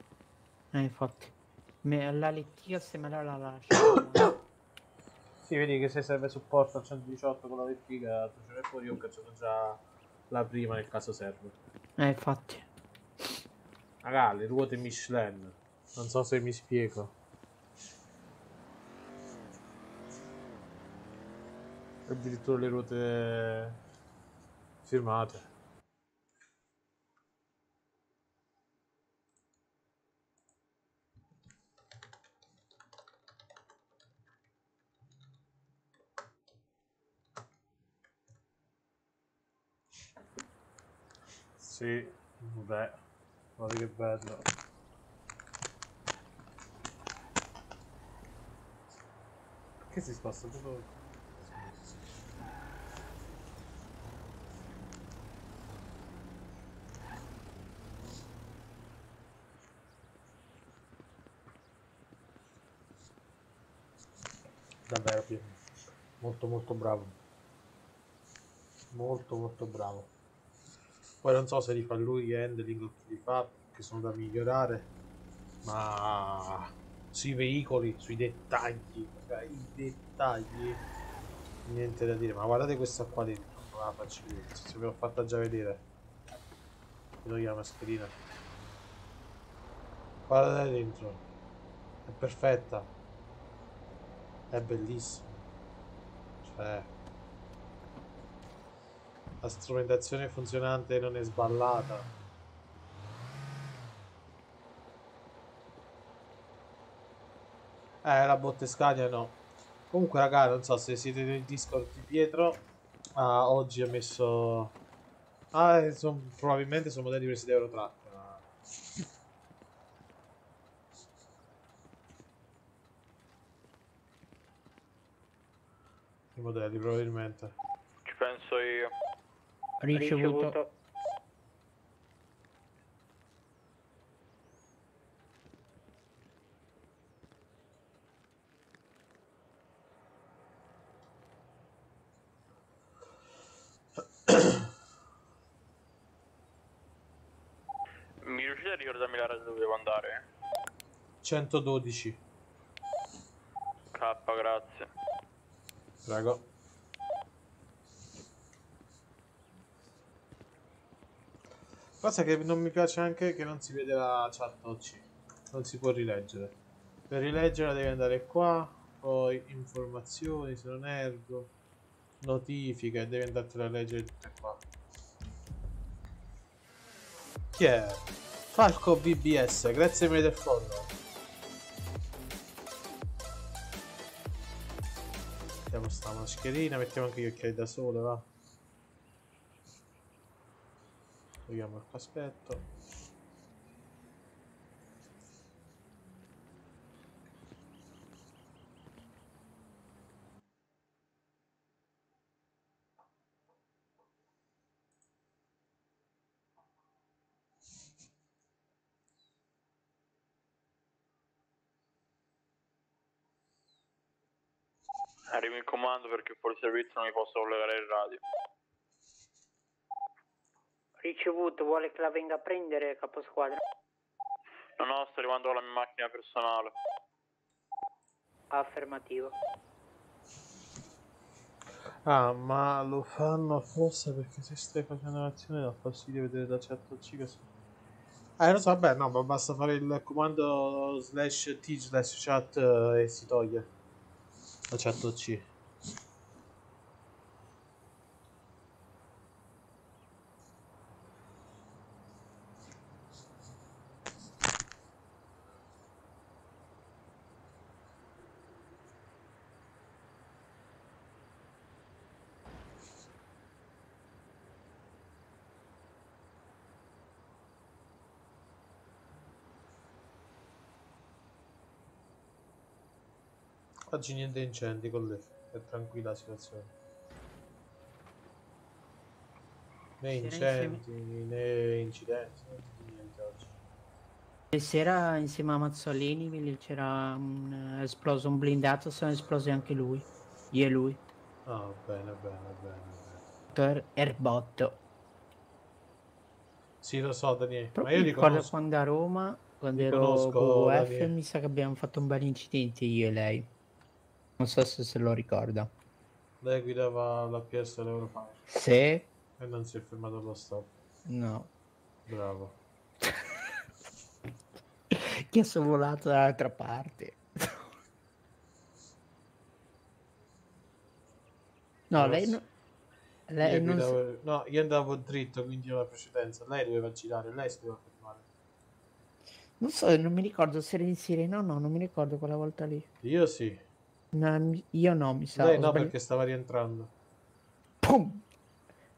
Eh, infatti. Me- la lettiga se me la la lascio. Sì, vedi che se serve supporto al 118 con la verifica, tu ce l'hai fuori, io ho cacciato già la prima nel caso serve. eh, infatti. Raga, le ruote Michelin. Non so se mi spiego. Addirittura le ruote firmate. Sì, vabbè, guarda che bello. Perché si sposta tutto? Davvero molto molto bravo. Molto molto bravo. Poi non so se li fa lui handling o chi li fa, che sono da migliorare, ma sui veicoli, sui dettagli, cioè, i dettagli, niente da dire. Ma guardate questa qua dentro, non la faccio vedere, se ve l'ho fatta già vedere. Vi togli la mascherina. Guardate dentro, è perfetta, è bellissima. Cioè, la strumentazione funzionante non è sballata. Eh, la botte Scania no. Comunque, raga, non so se siete nel Discord di Pietro. ah, oggi ha messo. Ah, eh, son- probabilmente sono modelli presi da Eurotrack. ma- I modelli, probabilmente. Ci penso io. Ricevuto. Mi riuscite a ricordarmi la radio dove devo andare? 112. K, grazie. Prego. Cosa che non mi piace anche è che non si vede la chat OC. Non si può rileggere. Per rileggerla devi andare qua, poi informazioni, se non ergo, notifiche, e devi andartela a leggere tutte qua. Chi è? Falco BBS, grazie mille del follow. Mettiamo sta mascherina, mettiamo anche gli occhiali da sole, va. Vediamo il aspetto. Arrivo in comando perché fuori servizio non mi posso collegare il radio. Ricevuto, vuole che la venga a prendere caposquadra? No, no, sto arrivando con la mia macchina personale. Affermativo. Ah, ma lo fanno apposta perché se stai facendo l'azione dà fastidio vedere da che so- Eh, lo so, vabbè, no, ma basta fare il comando slash t slash chat eh, e si toglie la chat OC. Oggi niente incendi con lei, è tranquilla la situazione. Né incendi, né incidenti, niente oggi. Ieri sera insieme a Mazzolini c'era un, è esploso un blindato, sono esplosi anche lui. Io e lui. Ah, bene, bene, bene, bene. Per Erbotto. Sì, lo so, Daniele, Però ma io ricordo conosco. quando a Roma, quando ero conosco, WWF, Daniele. mi sa che abbiamo fatto un bel incidente io e lei. Non so se se lo ricorda. Lei guidava la PS dell'Europa Se? e non si è fermato allo stop. No. Bravo. Che ha sorvolato dall'altra parte. No, lei, no- lei Io non si- guidavo- No, io andavo dritto, quindi io la precedenza. Lei doveva girare, lei si doveva fermare. Non so, non mi ricordo se era in sirena o no, non mi ricordo quella volta lì. Io sì. No, io no, mi sa. Lei no, sbagli- perché stava rientrando. Pum!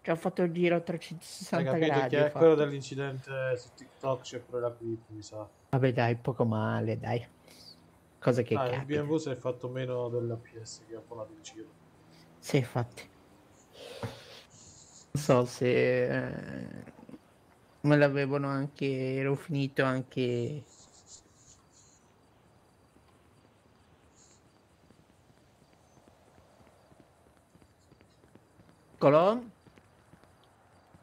Ci ho fatto il giro a Hai 360 capito gradi. che è quello dell'incidente su TikTok c'è pure la clip, mi sa. Vabbè dai, poco male, dai. Cosa che Ah, il. BMW si è fatto meno dell'APS che ha volato in giro. Sì, infatti. Non so se eh, me l'avevano anche, ero finito anche... Colò?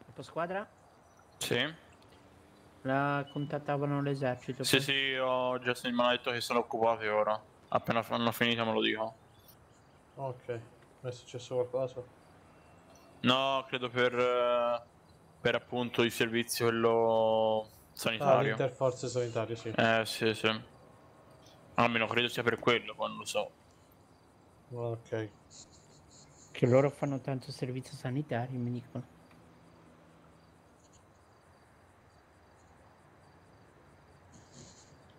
Capo squadra? Sì? La contattavano l'esercito. Sì, poi. sì, ho già mi hanno detto che sono occupati ora. Appena hanno finito me lo dico. Ok, ma è successo qualcosa? No, credo per, per appunto il servizio quello Ah, sanitario. l'interforze sanitario, sì. eh, sì, sì. Almeno credo sia per quello, non lo so. Ok. Che loro fanno tanto servizio sanitario, mi dicono.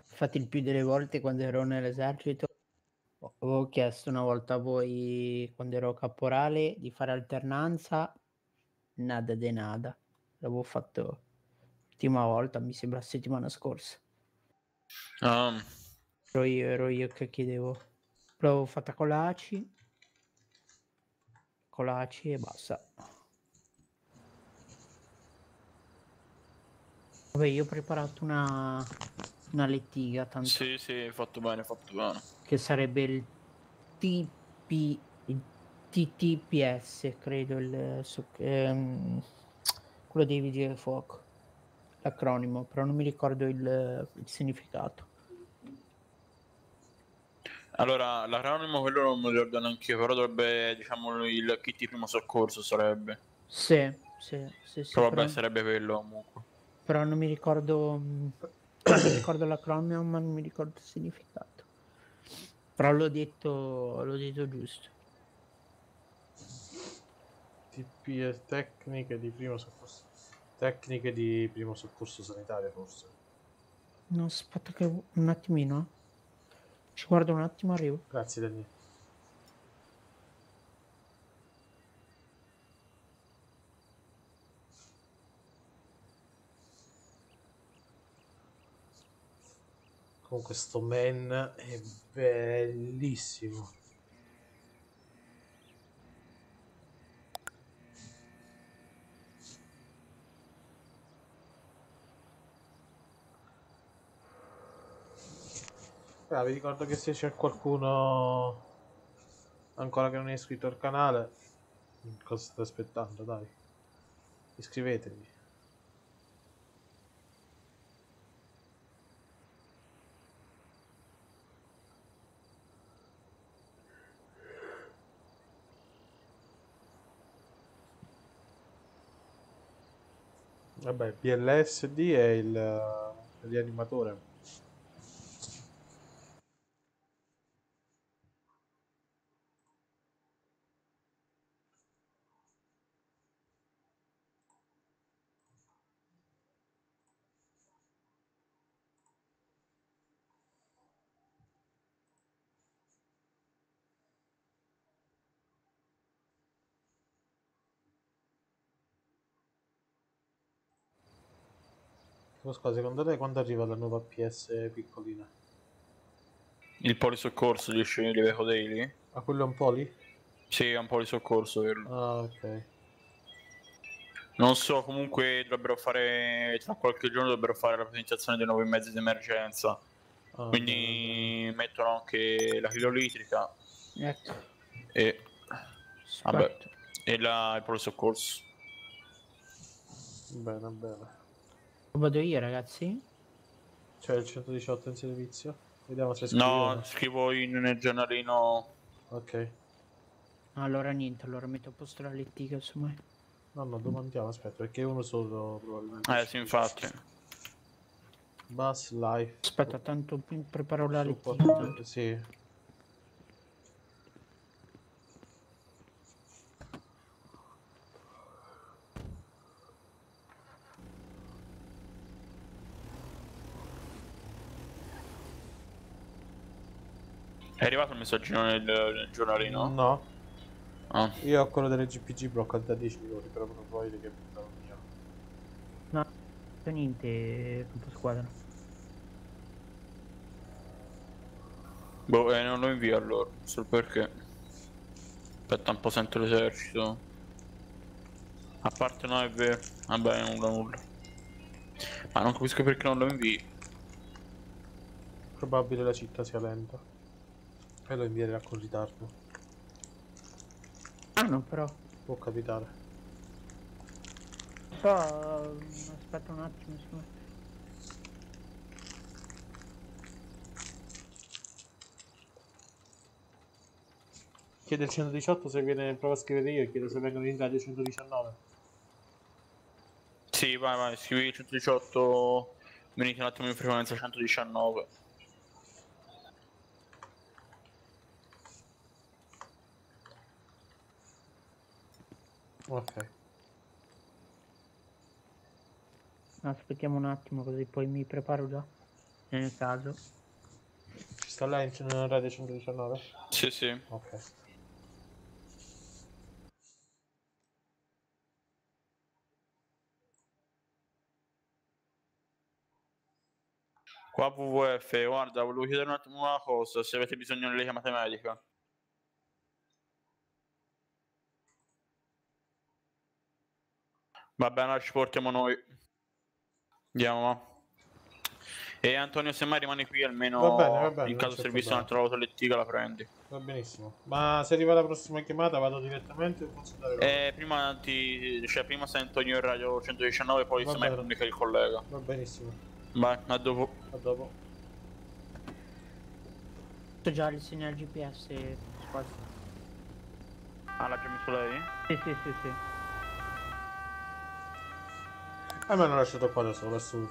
Infatti il più delle volte quando ero nell'esercito avevo chiesto una volta a voi, quando ero caporale, di fare alternanza, nada de nada. L'avevo fatto l'ultima volta, mi sembra la settimana scorsa. Ah, Ero io, ero io che chiedevo. L'avevo fatta con l'ACI. Con l'ACI e basta. Vabbè, io ho preparato una, una lettiga, tanto sì, sì, fatto bene, fatto bene. che sarebbe il TP, il TTPS, credo, il, so- ehm, quello dei vigili del fuoco. L'acronimo, però non mi ricordo il, il significato. Allora, l'acronimo quello non me lo ricordo neanche io, però dovrebbe, diciamo, il kit di primo soccorso sarebbe. Sì, sì, sì, sì, Però vabbè, però- sarebbe quello comunque. Però non mi ricordo. cioè, mi ricordo l'acronimo, ma non mi ricordo il significato. Però l'ho detto, l'ho detto giusto. TPS tecniche di primo soccorso. Tecniche di primo soccorso sanitario, forse. No, aspetta che un attimino. Ci guardo un attimo, arrivo. Grazie, Danny. Comunque sto man è bellissimo. Ah, vi ricordo che se c'è qualcuno ancora che non è iscritto al canale, cosa state aspettando? Dai, iscrivetevi. Vabbè, PLSD è il rianimatore. Scusa, secondo te quando arriva la nuova PS piccolina? Il polisoccorso dice di Veco Daily? Ah, quello è un poli? Sì, è un polisoccorso quello. Ah, ok. Non so, comunque dovrebbero fare. Tra qualche giorno dovrebbero fare la presentazione dei nuovi mezzi di emergenza. Ah, Quindi mettono anche la chilolitrica Ecco. e, Vabbè. e la, il polisoccorso. Bene, bene. Vado io, ragazzi? C'è il 118 in servizio? Vediamo se scrive. No, scrivo in, nel giornalino. Ok. Allora niente, allora metto a posto la lettiga insomma. No, no, domandiamo, aspetta, perché è uno solo probabilmente. Eh sì, infatti. Bus Life. Aspetta, tanto preparo la lettiga. Sì. È arrivato il messaggino nel, nel giornalino? No. Ah. Io ho quello delle GPG bloccato da 10 minuti, però non vuoi che buttavo via. No, niente, campo squadra. Boh, eh, non lo invio allora, non so perché. Aspetta un po' sento l'esercito. A parte no è vero. Vabbè, nulla nulla. Ma non capisco perché non lo invii. Probabile la città sia lenta. E lo invierà con ritardo. Ah no, però. Può capitare. So, aspetta un attimo, secondo me. Chiede il 118 se viene, prova a scrivere io e chiedo se vengono in radio 119. Sì, vai, vai, scrivi 118. Venite un attimo in frequenza 119. Ok. Aspettiamo un attimo così poi mi preparo già. Nel caso. Ci sta là in radio 119? Sì, sì. Ok. Qua WWF, guarda, volevo chiedere un attimo una cosa, se avete bisogno delle chiamate mediche. Va bene, allora ci portiamo noi. Andiamo. E Antonio, se mai rimani qui almeno Va bene, va bene, in caso servisse un'altra auto lettica la prendi. Va benissimo. Ma se arriva la prossima chiamata vado direttamente o posso dare? Eh, prima ti... cioè prima sei Antonio in radio 119, poi Va se mai bene. comunica il collega. Va benissimo. Vai, a dopo. A dopo. Ho già il segnale GPS squadra. Ah, l'ha già messo lei? Sì, sì, sì, sì. E me l'hanno lasciato qua da solo, assurdo.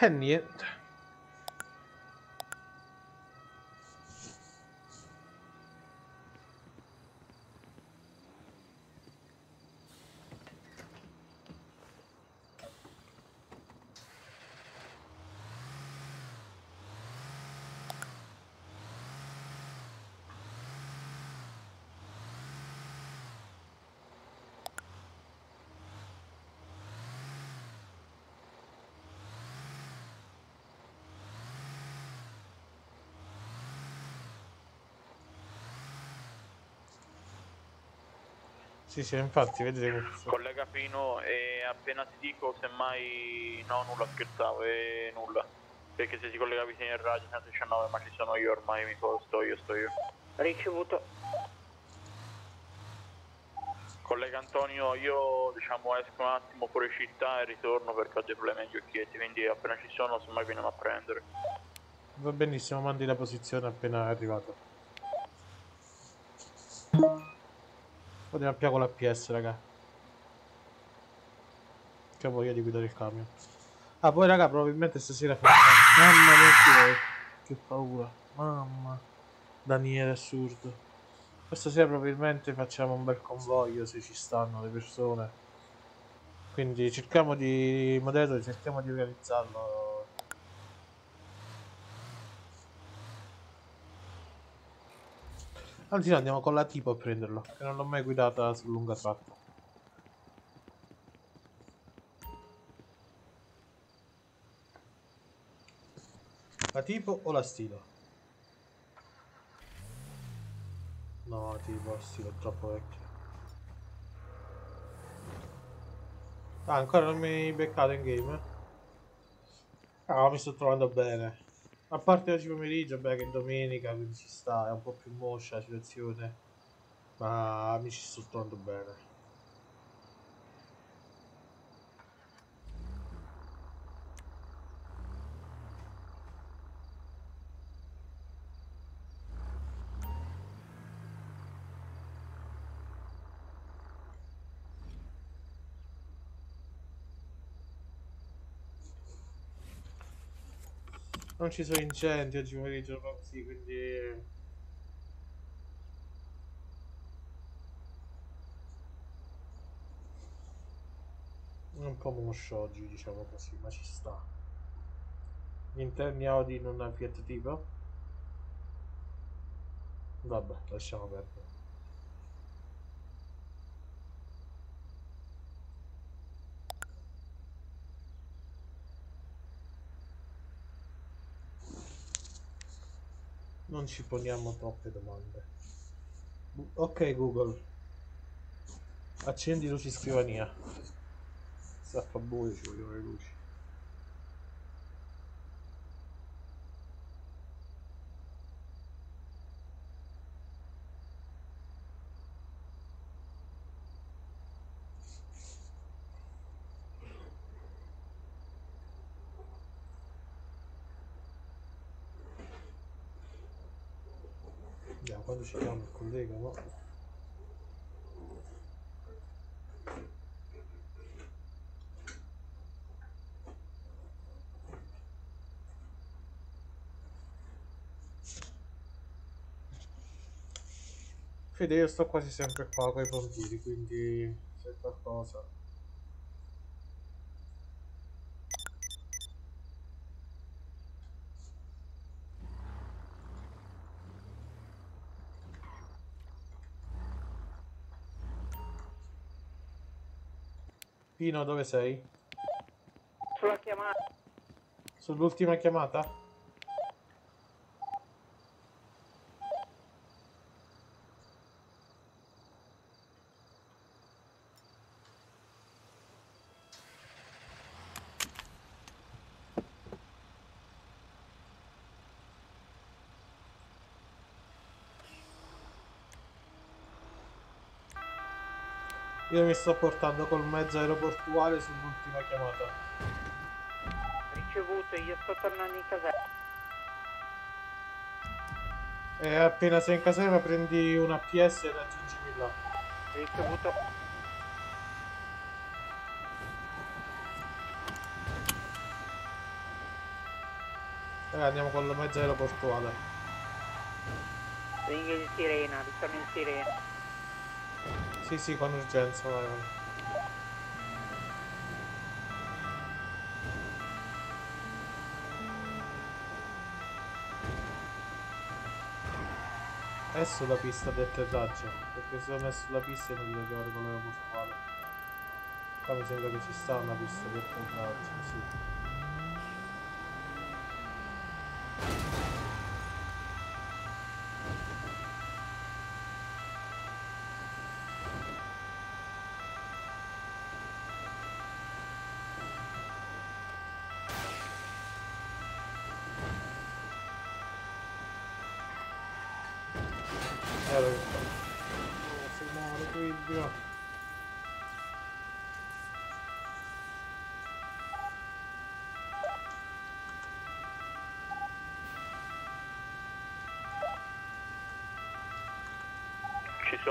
E niente. Sì, sì, infatti, vedete questo. Collega Pino, e appena ti dico, semmai no, nulla scherzavo, e nulla. Perché se si collega vicino al radio 119, ma ci sono io ormai, mi so, sto io, sto io. Ricevuto. Collega Antonio, io diciamo esco un attimo fuori città e ritorno perché ho dei problemi agli occhietti, quindi appena ci sono, semmai veniamo a prendere. Va benissimo, mandi la posizione appena è arrivato. Andiamo a più con la PS, raga. Che voglia di guidare il camion. Ah, poi raga, probabilmente stasera fa... Mamma mia, che, paura. Mamma. Daniele, assurdo. Questa sera probabilmente facciamo un bel convoglio se ci stanno le persone. Quindi cerchiamo di... Moderatori, cerchiamo di organizzarlo. Anzi no, andiamo con la tipo a prenderlo, che non l'ho mai guidata su lunga tratta. La tipo o la stilo? No, tipo, stilo è troppo vecchio. Ah, ancora non mi hai beccato in game? Ah, mi sto trovando bene. A parte oggi pomeriggio, beh, che è domenica, quindi ci sta, è un po' più moscia la situazione. Ma mi ci sto trovando bene. Non ci sono incendi oggi pomeriggio, sì, quindi... È un po' moscio oggi, diciamo così, ma ci sta. Gli interni Audi in una Fiat tipo? Vabbè, lasciamo perdere. Non ci poniamo troppe domande. Ok Google. Accendi luci scrivania. Sta a fa buio, ci vogliono le luci. Vediamo quando ci chiama il collega, no? Fede, io sto quasi sempre qua con i pompieri, quindi se è qualcosa... Pino, dove sei? Sulla chiamata. Sull'ultima chiamata? Io mi sto portando col mezzo aeroportuale sull'ultima chiamata. Ricevuto, io sto tornando in caserma. E appena sei in caserma prendi una PS e raggiungimi là. Ricevuto. Raga, andiamo con la mezza aeroportuale. Vengo in sirena, ritorno in sirena. Sì, sì, con urgenza, vai, vai. È sulla pista di atterraggio, perché se non è sulla pista non devo chiamare con l'aeroportuale. Qua mi sembra che ci sta una pista di atterraggio, sì.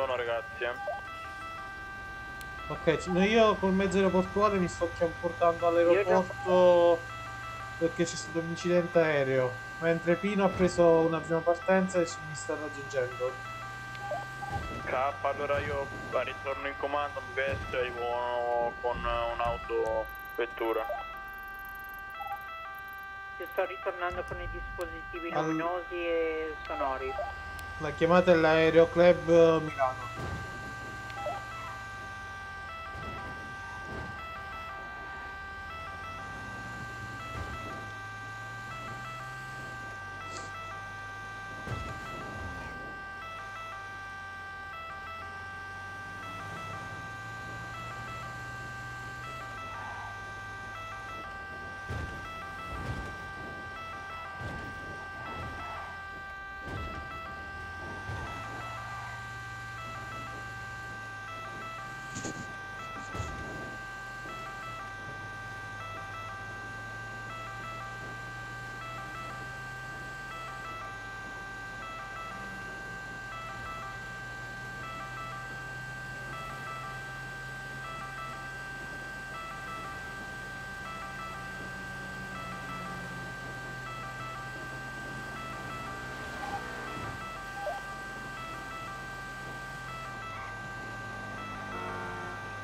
Sono ragazzi, eh. Ok, io col mezzo aeroportuale mi sto chiam- portando all'aeroporto perché c'è stato un incidente aereo. Mentre Pino ha preso una prima partenza e ci- mi sta raggiungendo. K, allora io ritorno in comando mi vesto e arrivo con un'auto vettura. Io sto ritornando con i dispositivi Al- luminosi e sonori. La chiamata è l'Aereo Club eh, Milano.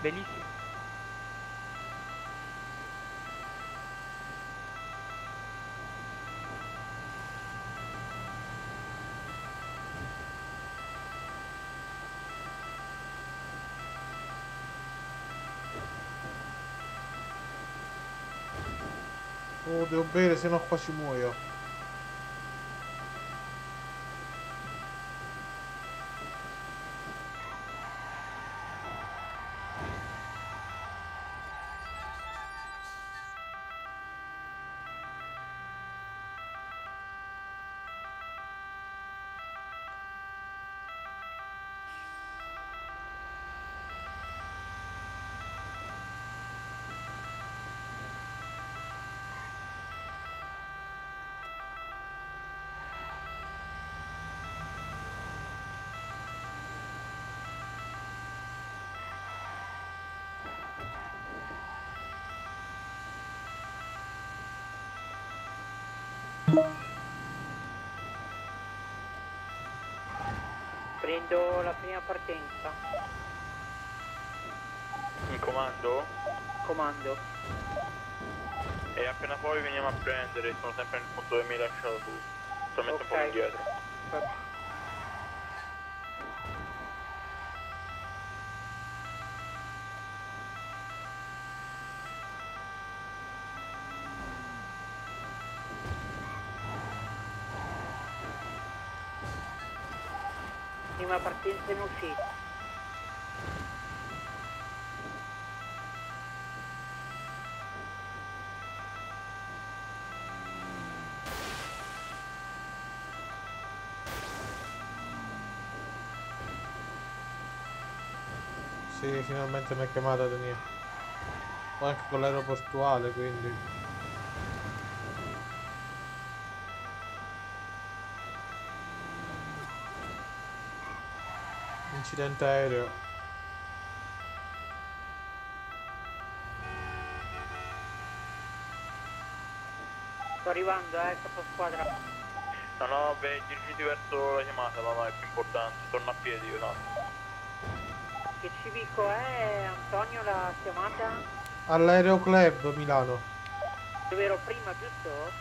Benissimo. Oh, devo bere, se no qua ci muoio. Prendo la prima partenza. In comando? Comando. E appena poi veniamo a prendere, sono sempre nel punto dove mi hai lasciato tu. Solamente un po' indietro. Prima partenza in uscita. Sì, finalmente mi ha chiamata Daniele. Poi anche con l'aeroportuale, quindi. Incidente aereo. Sto arrivando, eh, capo squadra. No, no, beh, dirigiti verso la chiamata, no, no, è più importante. Torna a piedi, io tanto. Che civico è, Antonio, la chiamata? All'Aereo Club Milano. Dove ero prima, giusto?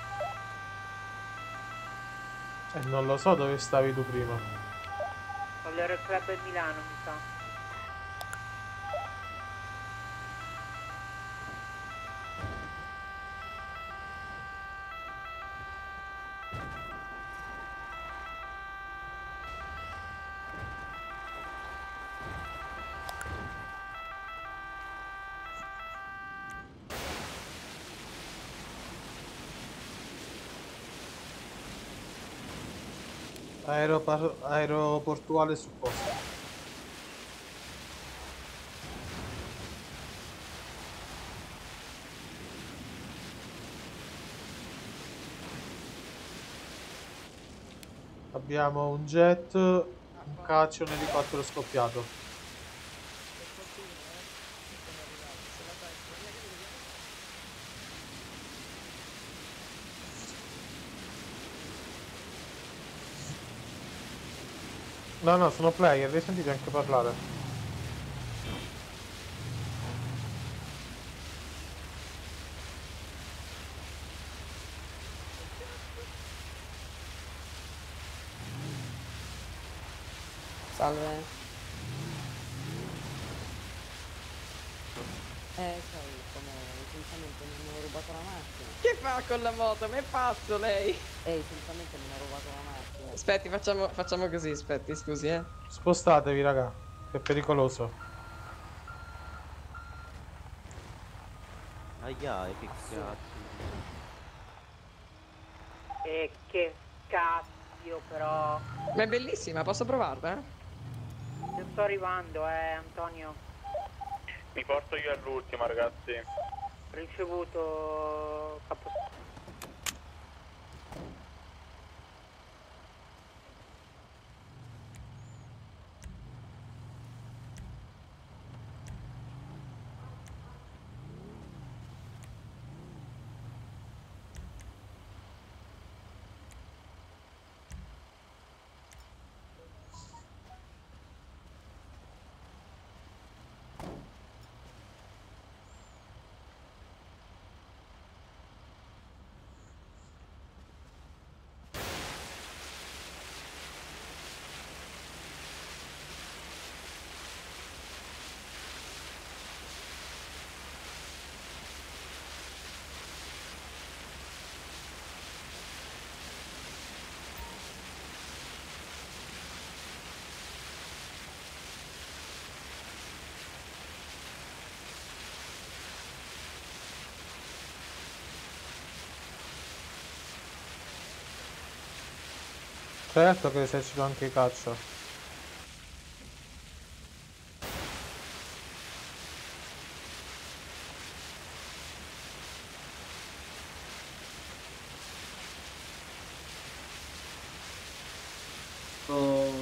Eh, non lo so dove stavi tu prima. All'Aero Club Milano, mi sa. Aeroportuale su posto. Abbiamo un jet, un caccio, un elicottero scoppiato. No, no, sono player, li sentite anche parlare. Salve. Eh, sai, essenzialmente mi hanno rubato la macchina. Che fa con la moto? Ma è pazzo lei! Eh, essenzialmente mi hanno rubato la macchina. Aspetti, facciamo, facciamo così, aspetti, scusi, eh. Spostatevi, raga, è pericoloso. Aia, e che cazzo. E che cazzo, però. Ma è bellissima, posso provarla? Io sto arrivando, eh, Antonio. Mi porto io all'ultima, ragazzi. Ricevuto capo Certo che esercito anche caccia.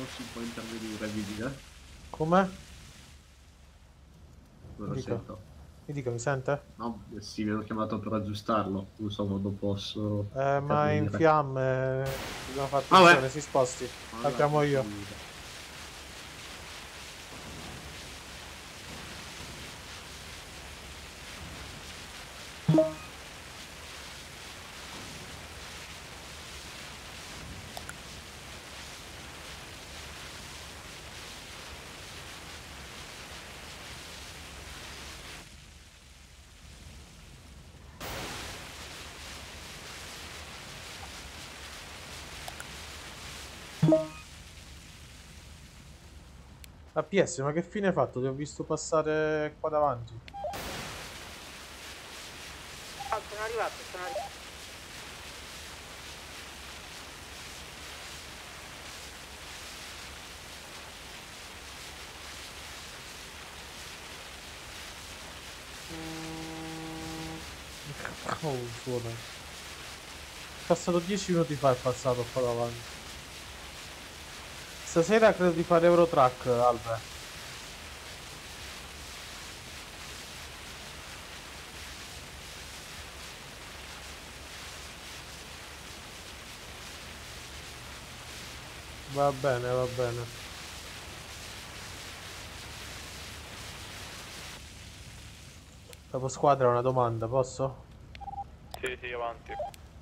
si può intervenire, vi dica? Come? Lo Dica. sento. Mi dica, mi sente? No, eh sì, vi ho chiamato per aggiustarlo. Non so quando posso. Eh, ma è in fiamme. Dobbiamo fare Ah, beh. attenzione, si sposti. La chiamo io. La PS, ma che fine hai fatto? Ti ho visto passare qua davanti. Ah, sono arrivato, sono arrivato. Oh, suona. È passato 10 minuti fa, è passato qua davanti. Stasera credo di fare Eurotrack, Albe. Va bene, va bene. Capo squadra una domanda, posso? Sì, sì, avanti.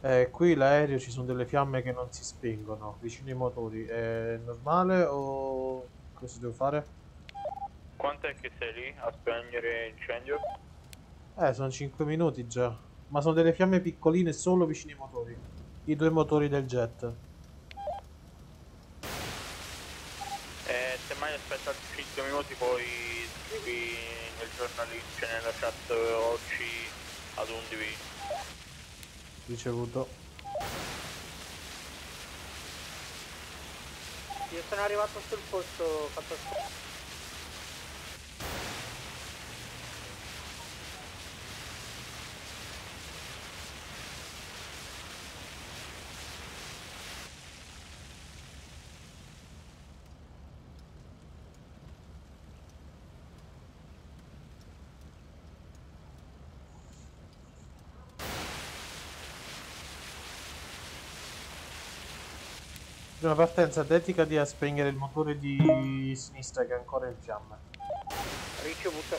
Eh, qui l'aereo ci sono delle fiamme che non si spengono vicino ai motori. È normale o cosa devo fare? Quant'è che sei lì a spegnere l'incendio? Eh, sono 5 minuti già. Ma sono delle fiamme piccoline solo vicino ai motori. I due motori del jet. Eh, semmai aspetta altri 5 minuti poi scrivi nel giornalino, cioè nella chat oggi ad 11 Ricevuto. Io sono arrivato sul posto catastrofe. Prima partenza, dedicati a spegnere il motore di sinistra che è ancora in fiamme. Ricevuto.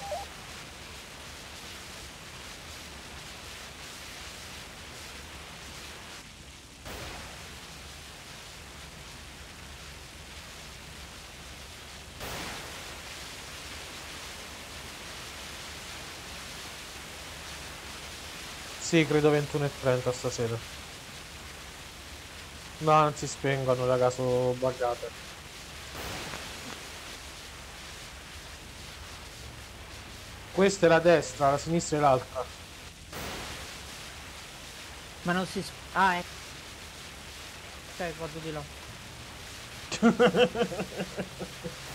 Sì, credo 21.30 stasera. No, non si spengono, raga, sono buggate. Questa è la destra, la sinistra è l'altra. Ma non si... Ah, eh. Ok, vado di là.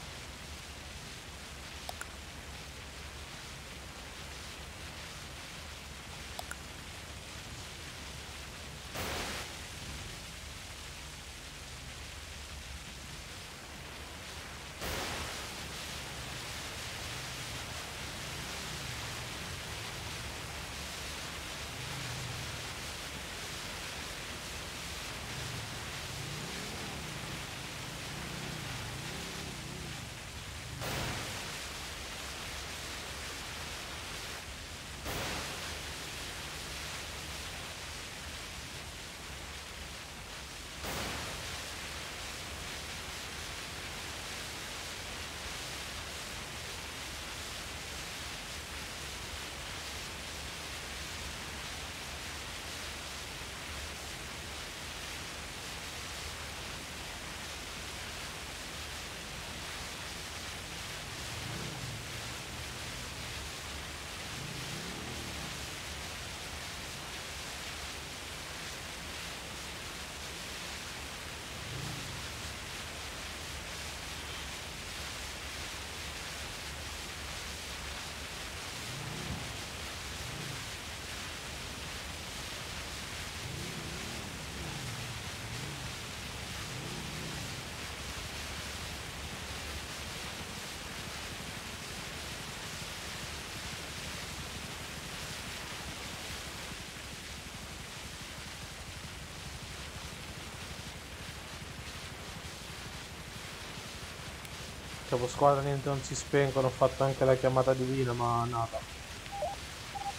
Caposquadra niente non si spengono, ho fatto anche la chiamata divina ma nada.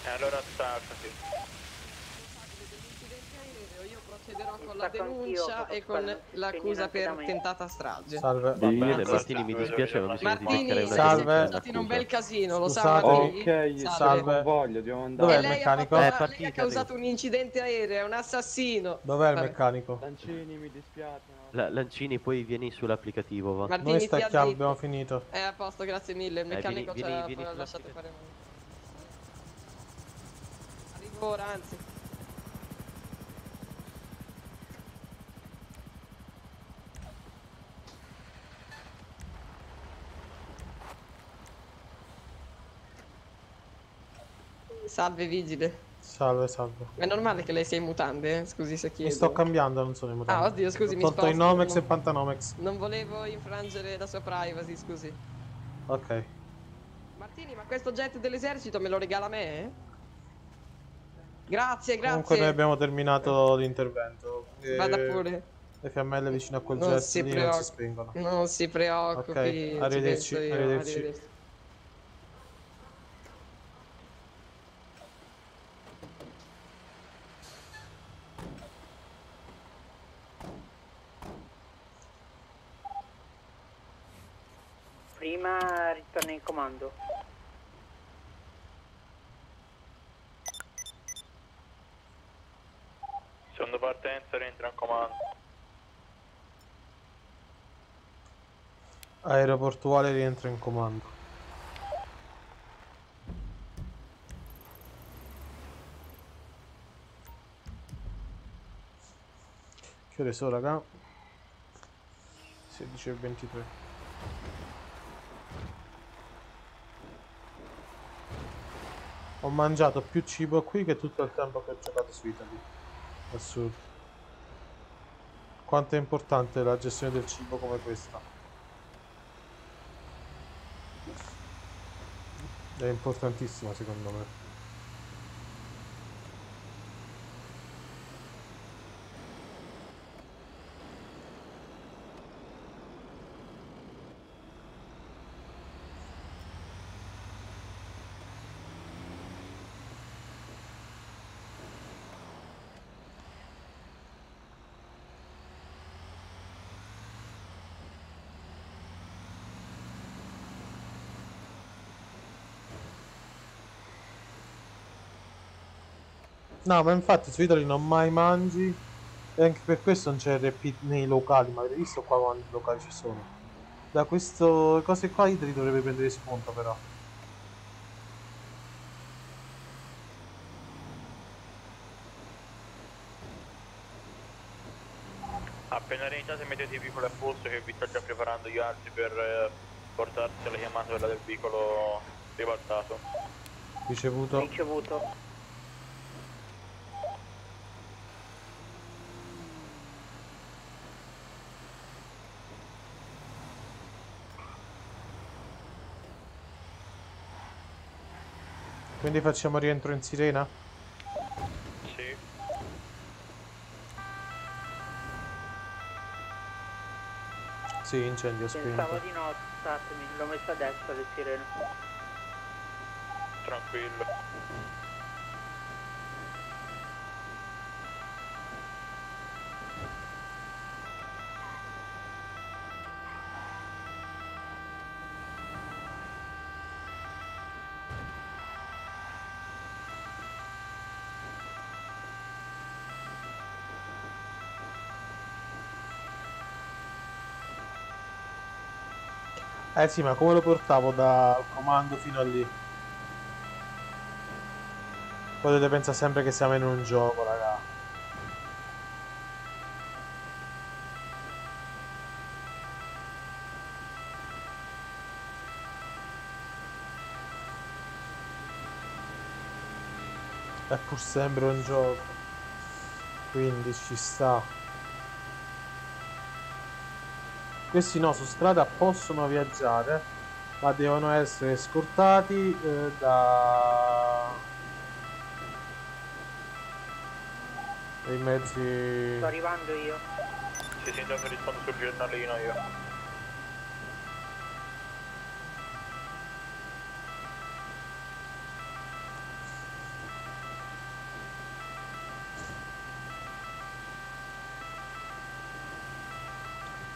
E allora sta così. Io procederò con la Stacco anch'io, denuncia e con l'accusa per tentata strage. Salve. Questo- Martini, mi dispiace, ma bisogna Martini, dichiarare una Salve. stati in un bel casino, lo sa Scusate. Martini? Ok, Salve. non voglio, devo andare. Dov'è E il meccanico? fatto- Eh, lei partita, ha causato un incidente aereo, è un assassino. Dov'è il meccanico? Lancini, mi dispiace. La- Lancini, poi vieni sull'applicativo, va. Martini, Noi stacchiamo, abbiamo finito. È a posto, grazie mille. Il Eh, meccanico ci ha lasciato fare un... Arrivo ora, anzi. Salve vigile. Salve, salve. È normale che lei sia in mutande? eh? Scusi se chiedo. Mi sto cambiando, non sono in mutande. Ah, oddio, scusi, Ho mi tolto i sposto. Nomex No. e Pantanomex. Non volevo infrangere la sua privacy, scusi. Ok. Martini, ma questo jet dell'esercito me lo regala a me? eh? Grazie, grazie. Comunque noi abbiamo terminato l'intervento. E Vada pure. Le fiammelle vicino a quel Non jet si lì non si spengono. Non si preoccupi. Ok, ci arrivederci, io, arrivederci. Prima ritorna in comando. Seconda partenza, rientra in comando. Aeroportuale rientra in comando. Che ore sono, raga? 16 e 23. Ho mangiato più cibo qui che tutto il tempo che ho giocato su Italy. Assurdo. Quanto è importante la gestione del cibo come questa. È importantissima secondo me. No, ma infatti su Italy non mai mangi e anche per questo non c'è RP nei locali, ma avete visto qua quanti locali ci sono? Da queste cose qua Italy dovrebbe prendere spunto però. Appena realizzate mettete il veicolo a posto che vi sto già preparando gli altri per eh, portarsi alla chiamata del veicolo ribaltato. Ricevuto. Ricevuto. Quindi facciamo rientro in sirena? Sì. Sì, incendio Pensavo spento. di no, scusatemi, l'ho messo a destra le sirene. Tranquillo. Eh sì, ma come lo portavo dal comando fino a lì? Potete pensare sempre che siamo in un gioco, raga. È pur sempre un gioco. Quindi ci sta. Questi no, su strada possono viaggiare, ma devono essere scortati eh, da dei mezzi. Sto arrivando io. Sì, sì, intanto rispondo sul giornalino io.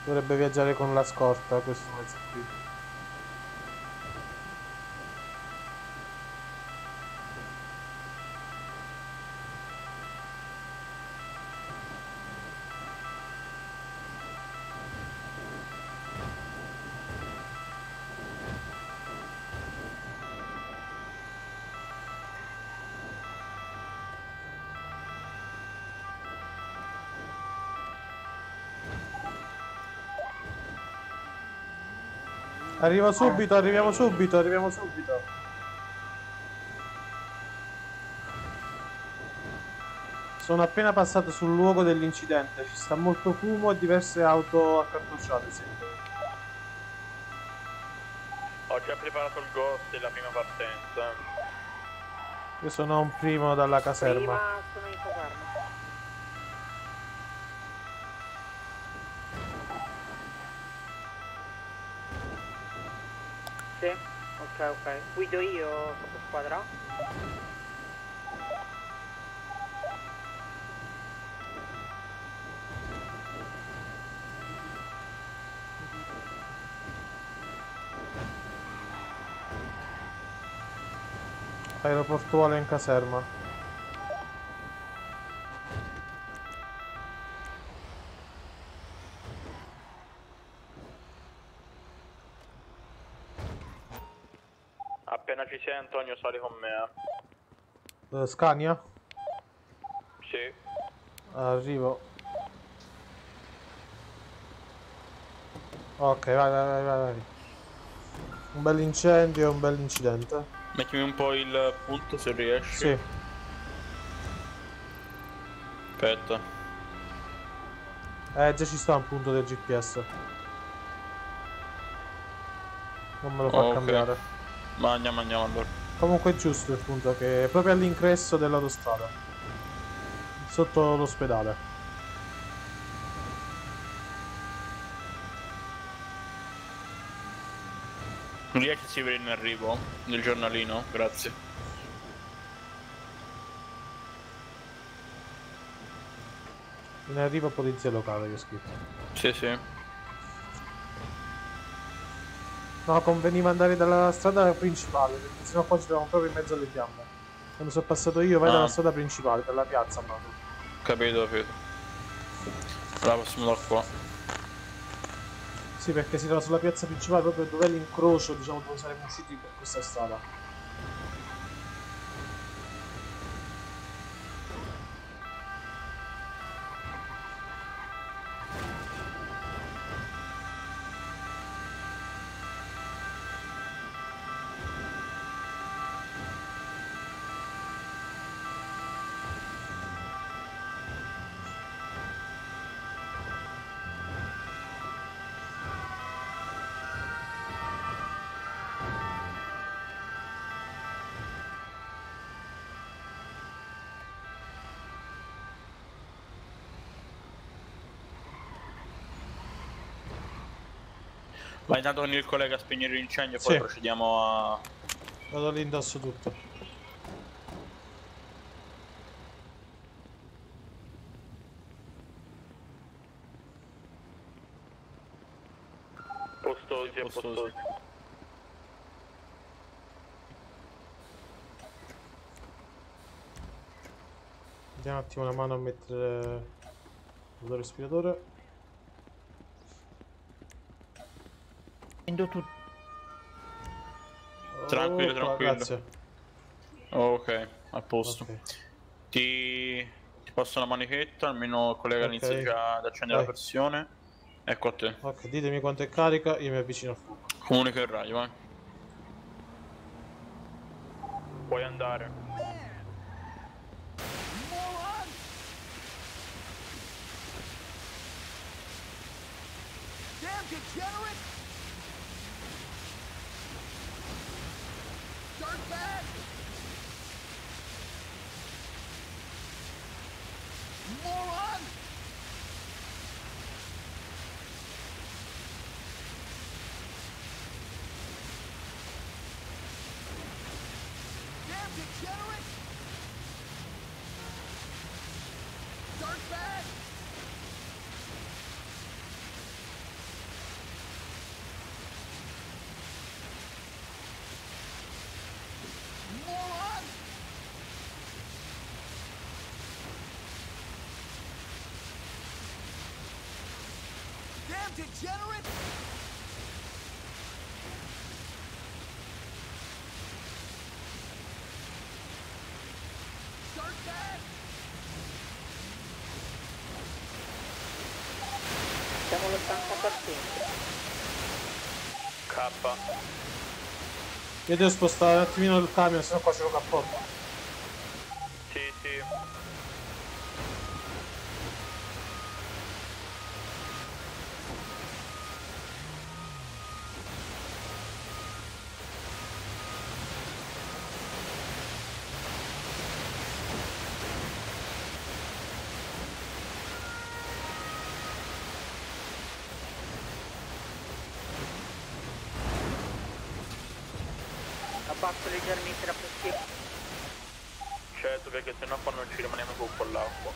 Dovrebbe viaggiare con la scorta questo mezzo qui. Arriva subito, arriviamo subito, arriviamo subito. Sono appena passato sul luogo dell'incidente, ci sta molto fumo e diverse auto accartocciate, sì. Ho già preparato il ghost e la prima partenza. Io sono un primo dalla caserma. Prima Guido io squadra. Aeroportuale in caserma. Scania? Sì. Arrivo. Ok, vai, vai, vai, vai, vai. Un bel incendio e un bel incidente. Mettimi un po' il punto se riesci. Sì. Aspetta. Eh, già ci sta un punto del GPS. Non me lo fa Ok. cambiare. Ma andiamo, andiamo allora. Comunque è giusto il punto che è proprio all'incresso dell'autostrada. Sotto l'ospedale. Riesci a scrivere in arrivo nel giornalino? Grazie. In arrivo polizia locale che ho scritto. Sì, sì. No, conveniva andare dalla strada principale, perché sennò qua ci troviamo proprio in mezzo alle fiamme. Quando sono passato io, vai Ah. dalla strada principale, per la piazza, ma Capito, capito. Allora passiamo da qua. Sì, perché si trova sulla piazza principale, proprio dove è l'incrocio, diciamo, dove saremmo usciti per questa strada. Vai intanto con il collega a spegnere l'incendio e poi Sì. procediamo a... Vado lì indosso tutto. Postosi, postosi. Diamo un attimo una mano a mettere il respiratore. Prendo tutto. Tranquillo, Oh, tranquillo. Grazie. Ok, a posto. Ok. Ti... ti passo una manichetta, almeno il collega Ok. inizia già ad accendere Vai. la pressione. Ecco a te. Ok, ditemi quanto è carica, io mi avvicino al fuoco. Comunica il radio, vai. Puoi andare. Damn degenerate! Dirtbag! Moron! Damn degenerate! Dirtbag! Degenerate! Dirtbag! Siamo all'80%. K. Io devo spostare un attimino il camion, sennò qua ce lo cappotto. Sì, sì. Abbasso leggermente la pressione. Certo, perché sennò qua non ci rimaniamo con quell'acqua.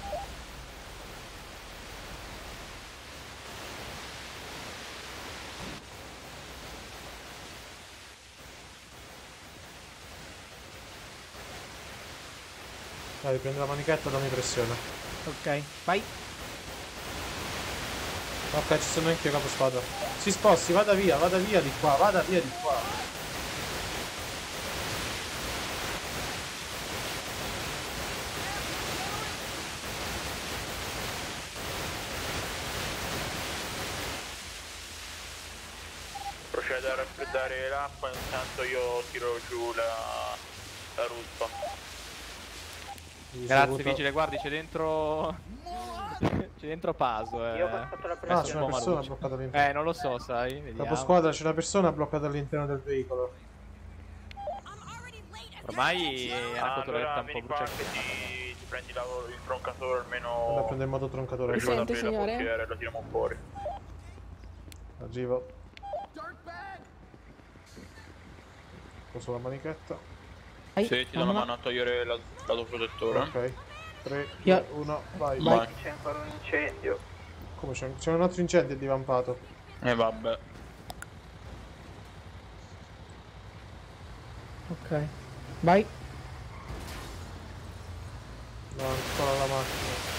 Dai, prendi la manichetta e dammi pressione. Ok, vai. Ok, ci sono anche io capo spada. Si sposti, vada via, vada via di qua, vada via di qua. Procede a raffreddare l'acqua, intanto io tiro giù la, la ruspa. Grazie vigile, guardi c'è dentro... c'è dentro Paso eh. Io ho passato la Ah, c'è pressione. una persona Maluccio. bloccata all'interno. Eh, non lo so, sai, vediamo. Capo squadra, c'è una persona bloccata all'interno del veicolo. Ormai è una Ah, allora un po' bruciata. che ti, ti prendi la- il troncatore almeno... prendere il mototroncatore. Prima di sente, la signore? e lo tiriamo fuori. Arrivo. Poso la manichetta. Vai. Sì, ti do una mano a togliere la- l'autoprotettore. Ok. 3, Io- 1, vai. Vai. C'è ancora un incendio. Come c'è? C'è un altro incendio divampato. E vabbè. Ok. Vai. No, ancora la macchina.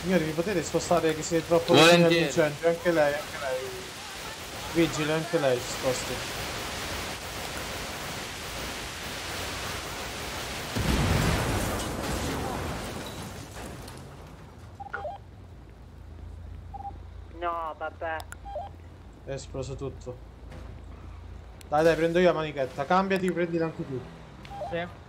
Signori, mi potete spostare che siete troppo vicini all'incendio? Anche lei, anche lei. Vigile, anche lei si sposti. No, vabbè. È esploso tutto. Dai, dai, prendo io la manichetta. Cambiati, prendila anche tu. Sì.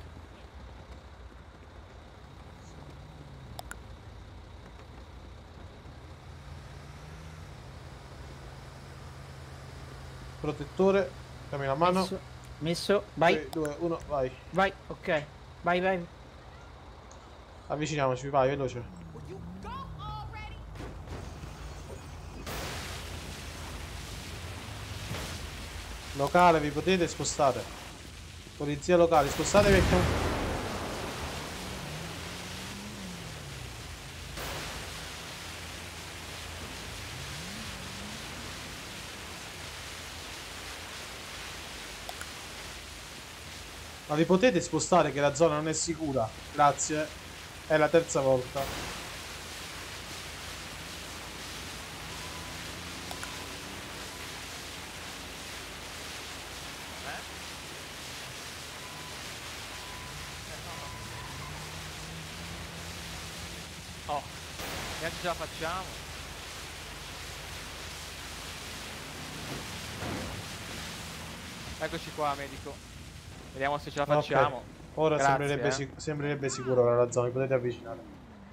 Protettore, dammi la mano. Messo. Messo. Vai. 3, 2, 1, vai. Vai. Ok. Vai, vai. Avviciniamoci, vai, veloce. Locale, vi potete spostare. Polizia locale, spostate perché... Ma vi potete spostare che la zona non è sicura? Grazie. È la terza volta. Oh, neanche ce la facciamo. Eccoci qua, medico. Vediamo se ce la facciamo. Ora Grazie, sembrerebbe, eh. sic- sembrerebbe sicuro la zona, vi potete avvicinare.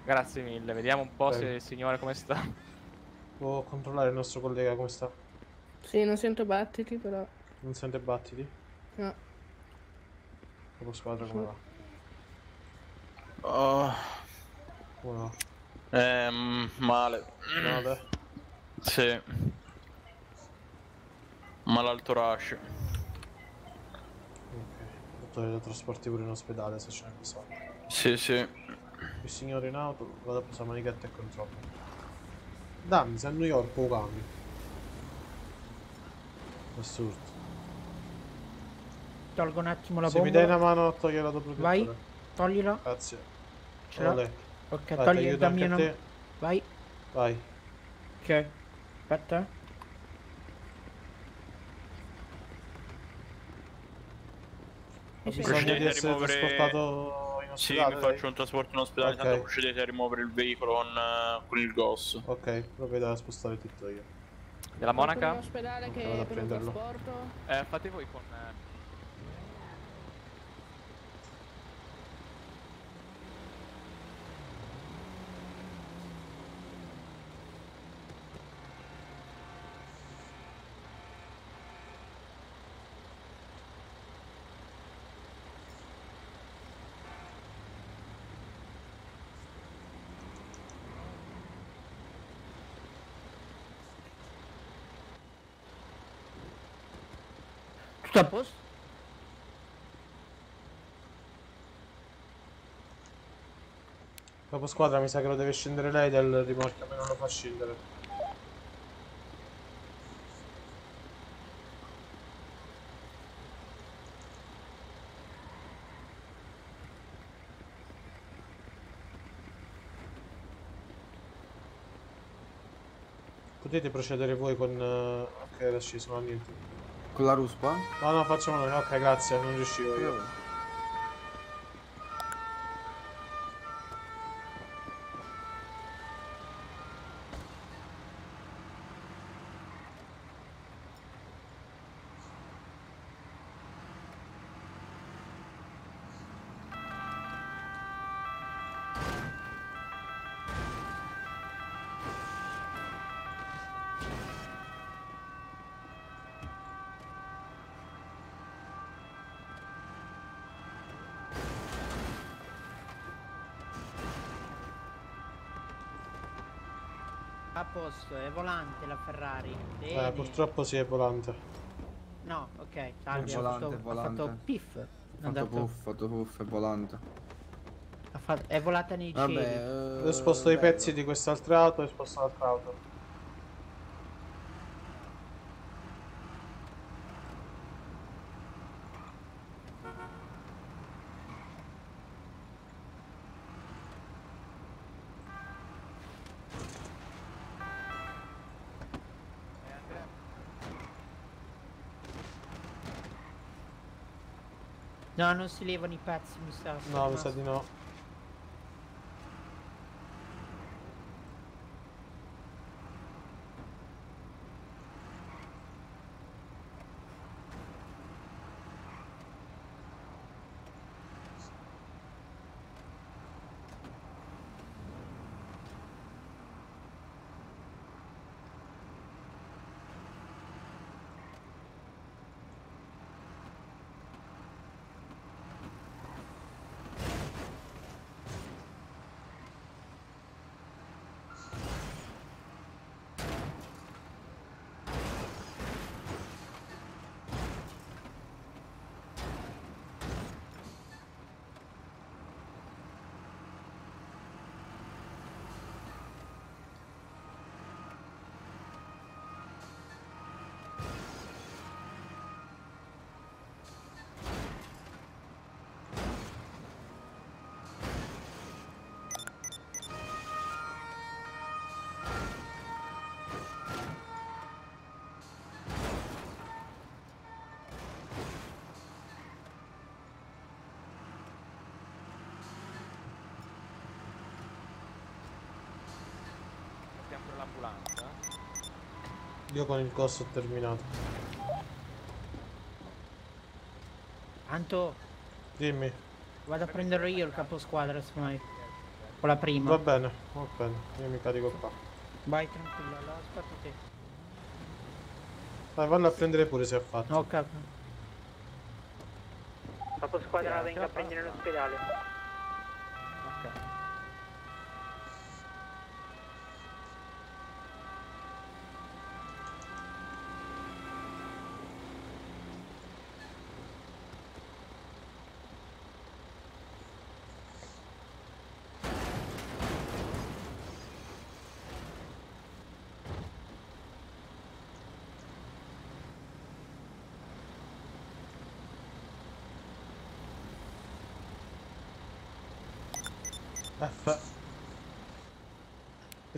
Grazie mille. Vediamo un po' se Prego. il signore come sta. Può controllare il nostro collega come sta? Sì, non sento battiti, però. Non sente battiti? No. Capo squadra come va? Oh, va? ehm, male. Male? Sì. Male al torace. Ok. Dottore lo trasporti pure in ospedale se c'è bisogno. Sì, sì. Il signore in auto, vado a posare manichetta e controllo. Dammi, sei a New York o cambi. Assurdo. tolgo un attimo la Se mi bombola. dai una mano a togliere la doppia Vai, toglila. Grazie. Ce l'ho. Ok, Vai, togli dammi una... te. Vai. Vai. Ok. Aspetta. Ho Sì, sì. bisogno di Procedete a essere rimuovere- trasportato in Sì, mi faccio un trasporto in ospedale, Ok. tanto procedete a rimuovere il veicolo con, eh, con il GOS. Ok, provvedo a spostare tutto io. Della monaca? ospedale Ok, vado a prenderlo. Eh, fate voi con... Tutto a posto? Capo squadra mi sa che lo deve scendere lei del rimorchio, a me non lo fa scendere. Potete procedere voi con... eh, Ok, adesso ci sono niente. Con la ruspa? No, no, facciamo noi. Ok, grazie, non riuscivo io. Posto, è volante la Ferrari. Eh, Bene. purtroppo sì, è volante. No, ok, salve, ha volante, fatto, ha volante. fatto piff. Ha Ha fatto dato- puff, ha fatto puff, è volante. ha fatto- è volata nei cieli. Vabbè, Io sposto i pezzi di quest'altra auto e sposto l'altra auto. No, non si levano i pezzi, mi sa. No, mi sa di no. Io con il costo ho terminato. Anto, Dimmi. vado a prenderlo io il caposquadra, se mai. Con la prima. Va bene, va bene. Io mi carico qua. Vai tranquillo, lo aspetto te. Vai, vanno a prendere pure se ha fatto. Ok. Capo squadra la venga a prendere in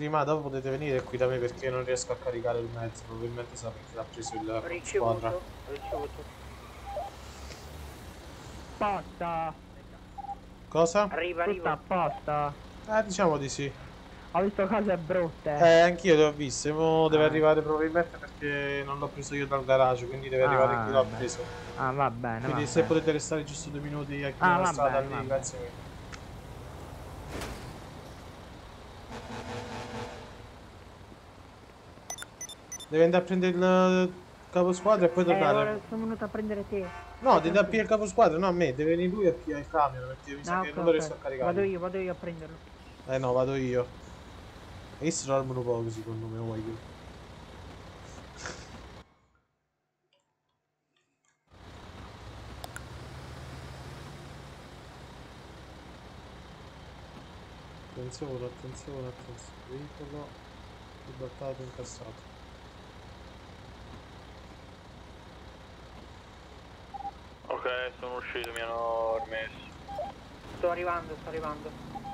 Prima dopo potete venire qui da me perché non riesco a caricare il mezzo, probabilmente sarà perché l'ha preso il squadra. Ricevuto, ricevuto. Posta. Cosa? Arriva, Tutto a posto. Eh, diciamo di sì. Ho visto cose brutte. Eh, anch'io le ho viste, mo deve Ah. arrivare probabilmente perché non l'ho preso io dal garage, quindi deve arrivare Ah, chi l'ha preso. Ah, va bene. Quindi va se bene. potete restare giusto due minuti a chi Ah, la va strada bene, lì, grazie mille. Devi andare a prendere il capo squadra e poi Eh, tornare. ora sono venuto a prendere te. No, devi andare a pigliare il capo squadra, no a me, deve venire lui a pigliare il camion perché mi sa Ah, che non lo riesco a caricare. Vado io, vado io a prenderlo. Eh no, vado io. E si dormono poco secondo me, voglio. Attenzione, attenzione, attenzione. Veicolo ribaltato incassato. Ok, sono uscito, mi hanno rimesso. Sto arrivando, sto arrivando.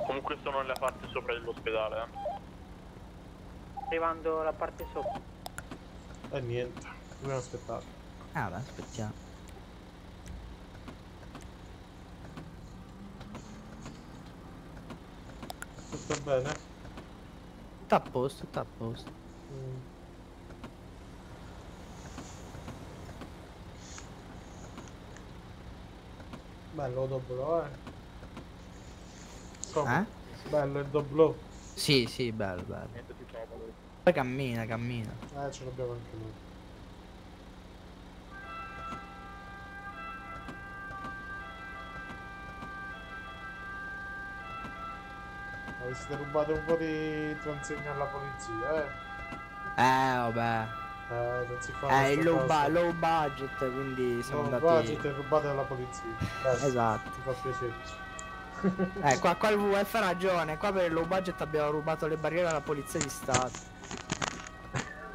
Comunque sono nella parte sopra dell'ospedale, eh. Arrivando la parte sopra. E niente, dobbiamo aspettare. Ah, beh, aspettiamo. Tutto bene? Tutto a posto, tutto a posto. Mm. Bello dopplo, eh. Come? Eh? Bello il dopplo. Sì, sì, bello, bello. Poi cammina, cammina. Eh, ce l'abbiamo anche noi. Avete rubato un po' di transegna alla polizia, eh? Eh, vabbè. Eh, non si fa È il low, bu- low budget, quindi siamo No, andati... budget è rubato dalla polizia. Basta, Esatto. Mi fa piacere. Eh, qua, qua il WF ha ragione, qua per il low budget abbiamo rubato le barriere alla polizia di Stato.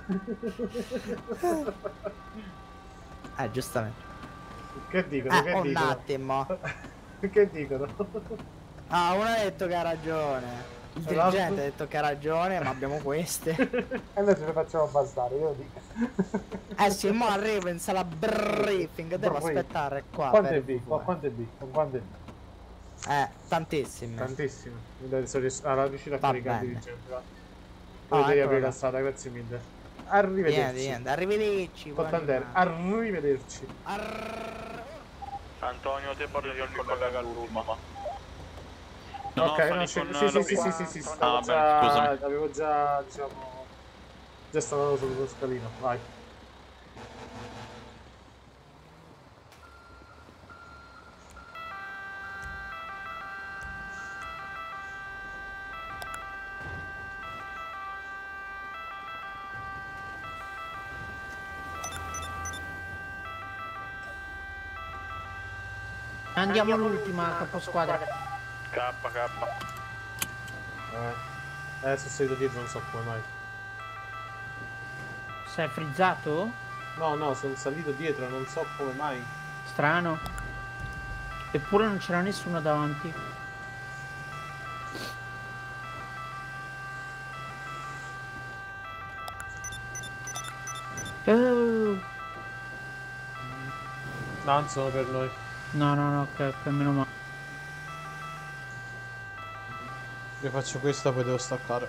Eh, giustamente. Che dicono? Eh, che un dicono? attimo. che dicono? Ah, uno ha detto che ha ragione. Il dirigente ha detto che ha ragione, ma abbiamo queste. E noi ce le facciamo bastare, io lo dico. Eh sì, mo arrivo in sala briefing, devo Briefing. aspettare qua. È B? il Qua- WF. Quanto è B? È B? Eh, tantissime. Tantissimo. Adesso ries- allora, riuscito a Va caricare il dirigente. Ah, Potete eccolo aprire la strada, grazie mille. Niente, Arrivederci. niente, arrivederci. buona Santander, giornata. arrivederci. Antonio, te parli di un collega all'ultima. No, ok, no, sali sì, sì, sì, sì, sì, sì, sì, Ah, stavo vabbè, già, avevo già, diciamo, già stato sullo scalino, vai. Andiamo all'ultima caposquadra. K, K. Eh, adesso sono salito dietro, non so come mai. Sei frizzato? No, no, sono salito dietro, non so come mai. Strano. Eppure non c'era nessuno davanti. Oh. No, non sono per noi. No, no, no, ok, ok, meno male. Io faccio questa, poi devo staccare.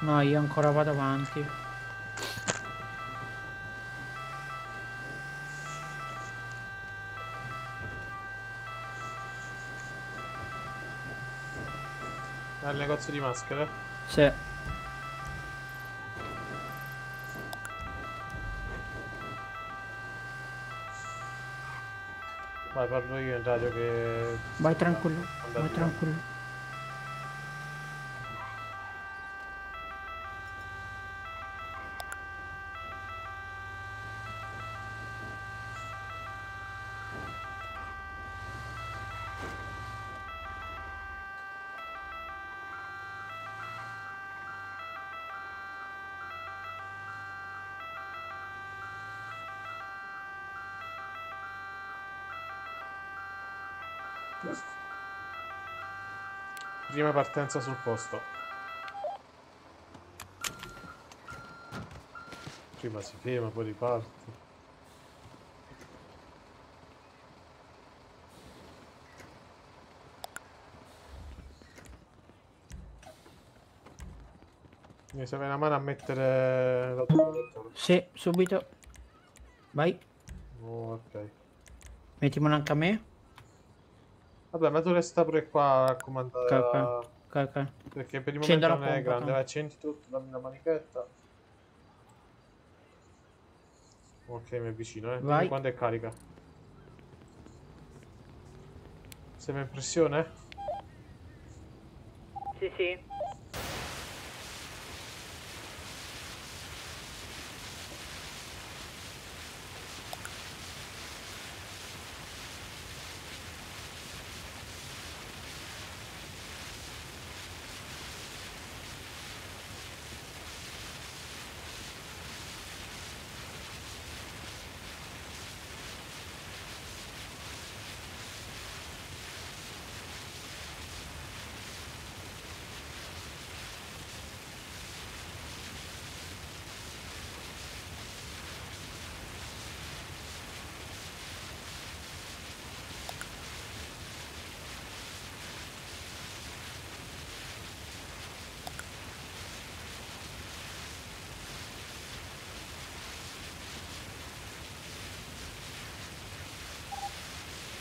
No, io ancora vado avanti. Al negozio di maschere? Sì. Vai, parlo io in radio che... Vai tranquillo, vai tranquillo. Prima partenza sul posto. Prima si ferma, poi riparte. Mi serve una mano a mettere la Sì, subito. Vai. Oh, ok. Mettimelo anche a me. Vabbè, ma tu resta pure qua a comandare. Ok, la- ok. ok, ok. Perché per il momento non è pompa, grande. tanto. Vai, accendi tutto, dammi la manichetta. Ok, mi avvicino, eh. Dimmi Vai. quando è carica. Sembra in pressione? Sì, sì.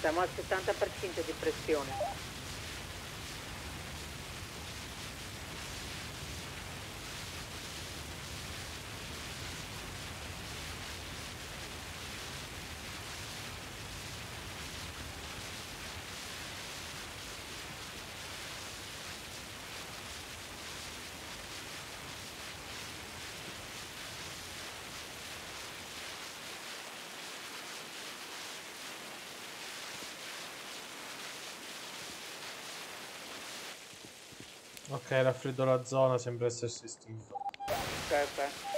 Siamo al 70% di pressione. Ok, raffreddo la zona, sembra essersi estinto. Ok, ok.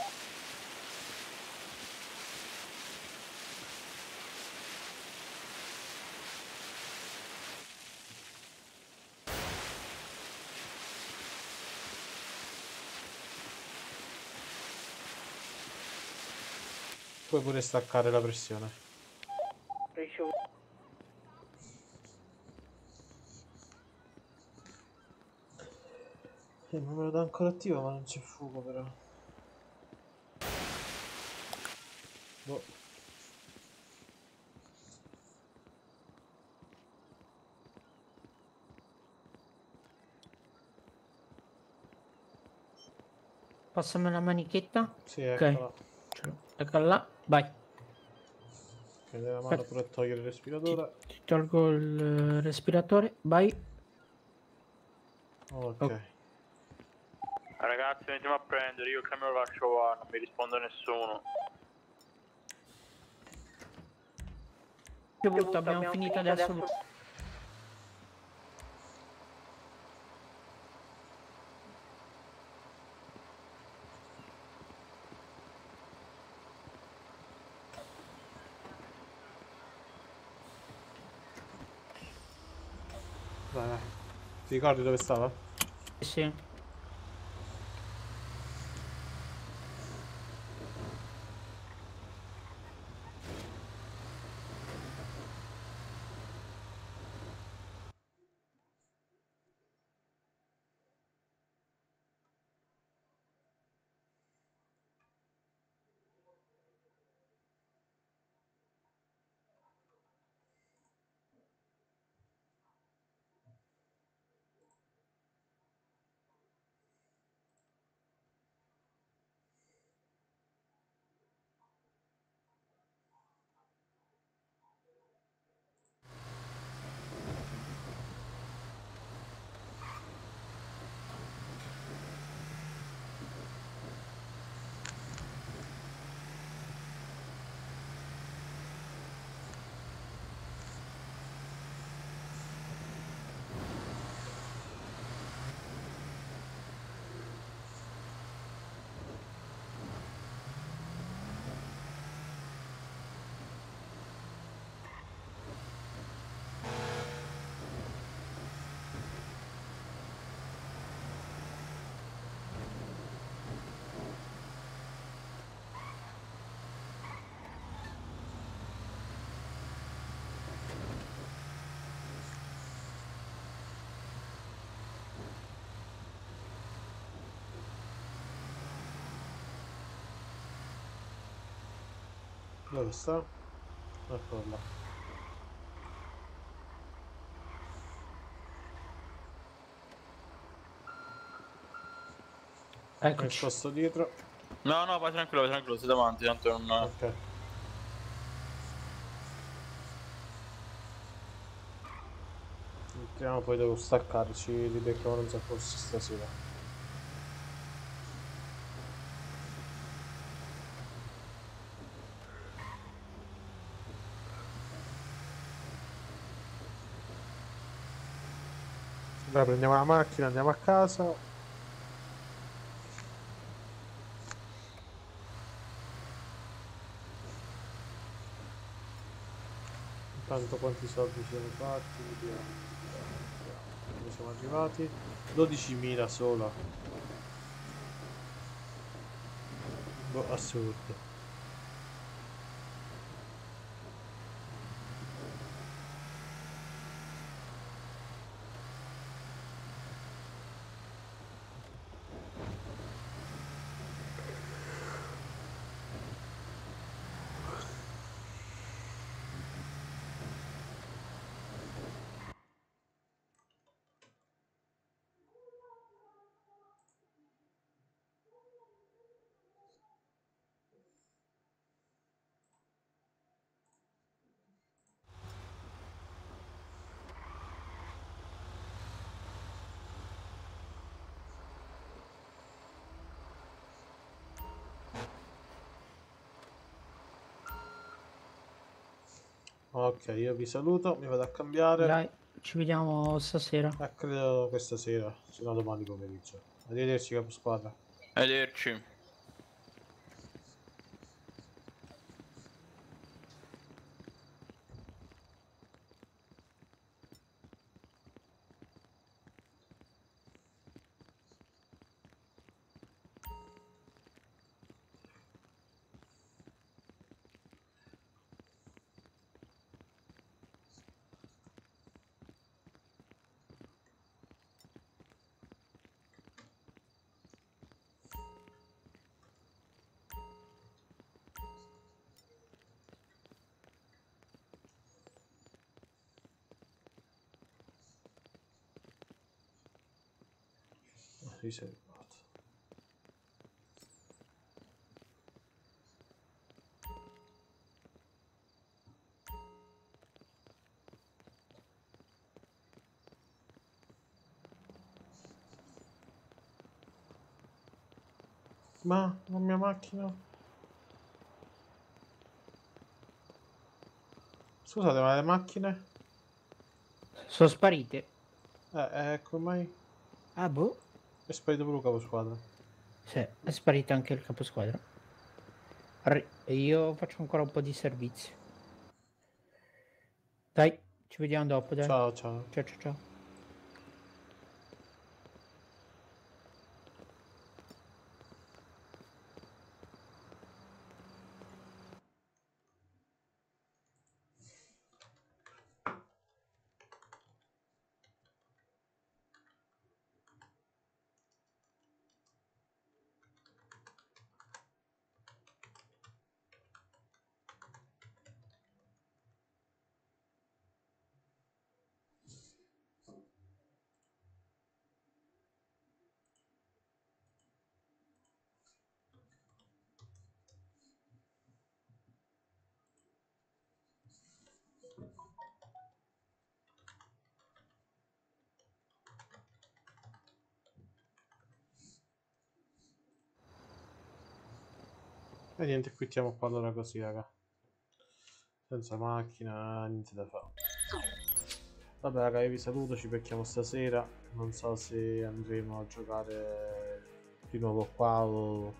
Puoi pure staccare la pressione. Ricevuto. Ma me lo dà ancora attivo, ma non c'è fuoco però. Boh. Passami la manichetta. Sì, Ok. eccola. L'ho. Eccola là. Vai. Prende la mano per togliere il respiratore. Ti tolgo il eh, respiratore. Vai. Ok. Ok. Venitemi a prendere, io il camion lo lascio qua, non mi risponde nessuno. Ricevuto, abbiamo finito adesso. Vai, vai. Ti ricordi dove stava? Sì. Dove sta? Eccolo là. Eccoci. Nascosto dietro. No, no, vai tranquillo, vai tranquillo, sei davanti, tanto non... Ok. Entriamo poi devo staccare, ci ribecchiamo non so forse stasera. Allora prendiamo la macchina, andiamo a casa. Intanto quanti soldi siamo fatti? Vediamo. Siamo arrivati? 12.000 solo. Boh, assurdo. Ok, io vi saluto, mi vado a cambiare. Dai, ci vediamo stasera. Eh, credo questa sera, se no domani pomeriggio. Arrivederci capo squadra. Arrivederci. Riservato. Ma la mia macchina? Scusate, ma le macchine? Sono sparite. Eh, eh, come mai? Ah, boh. È sparito pure il capo squadra. Sì, è sparito anche il caposquadra. Arri- io faccio ancora un po' di servizio. Dai, ci vediamo dopo, dai. Ciao, ciao. Ciao, ciao, ciao. Niente, quittiamo qua allora così, raga. Senza macchina, niente da fare. Vabbè, raga, io vi saluto, ci becchiamo stasera. Non so se andremo a giocare di nuovo qua o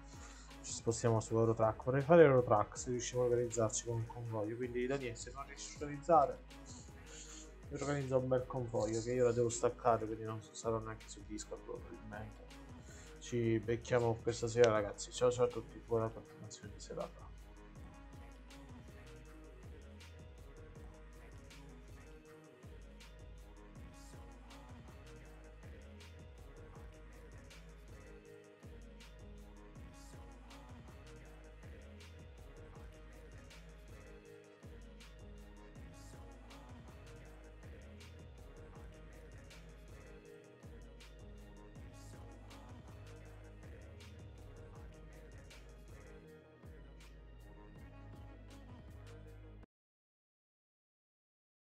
ci spostiamo su Eurotrack. Vorrei fare Eurotrack se riusciamo a organizzarci con un convoglio. Quindi, Daniele, se non riesci a organizzare, organizzo un bel convoglio che io la devo staccare, quindi non sarò neanche su Discord probabilmente. Ci becchiamo questa sera, ragazzi. Ciao ciao a tutti, buona continuazione di serata.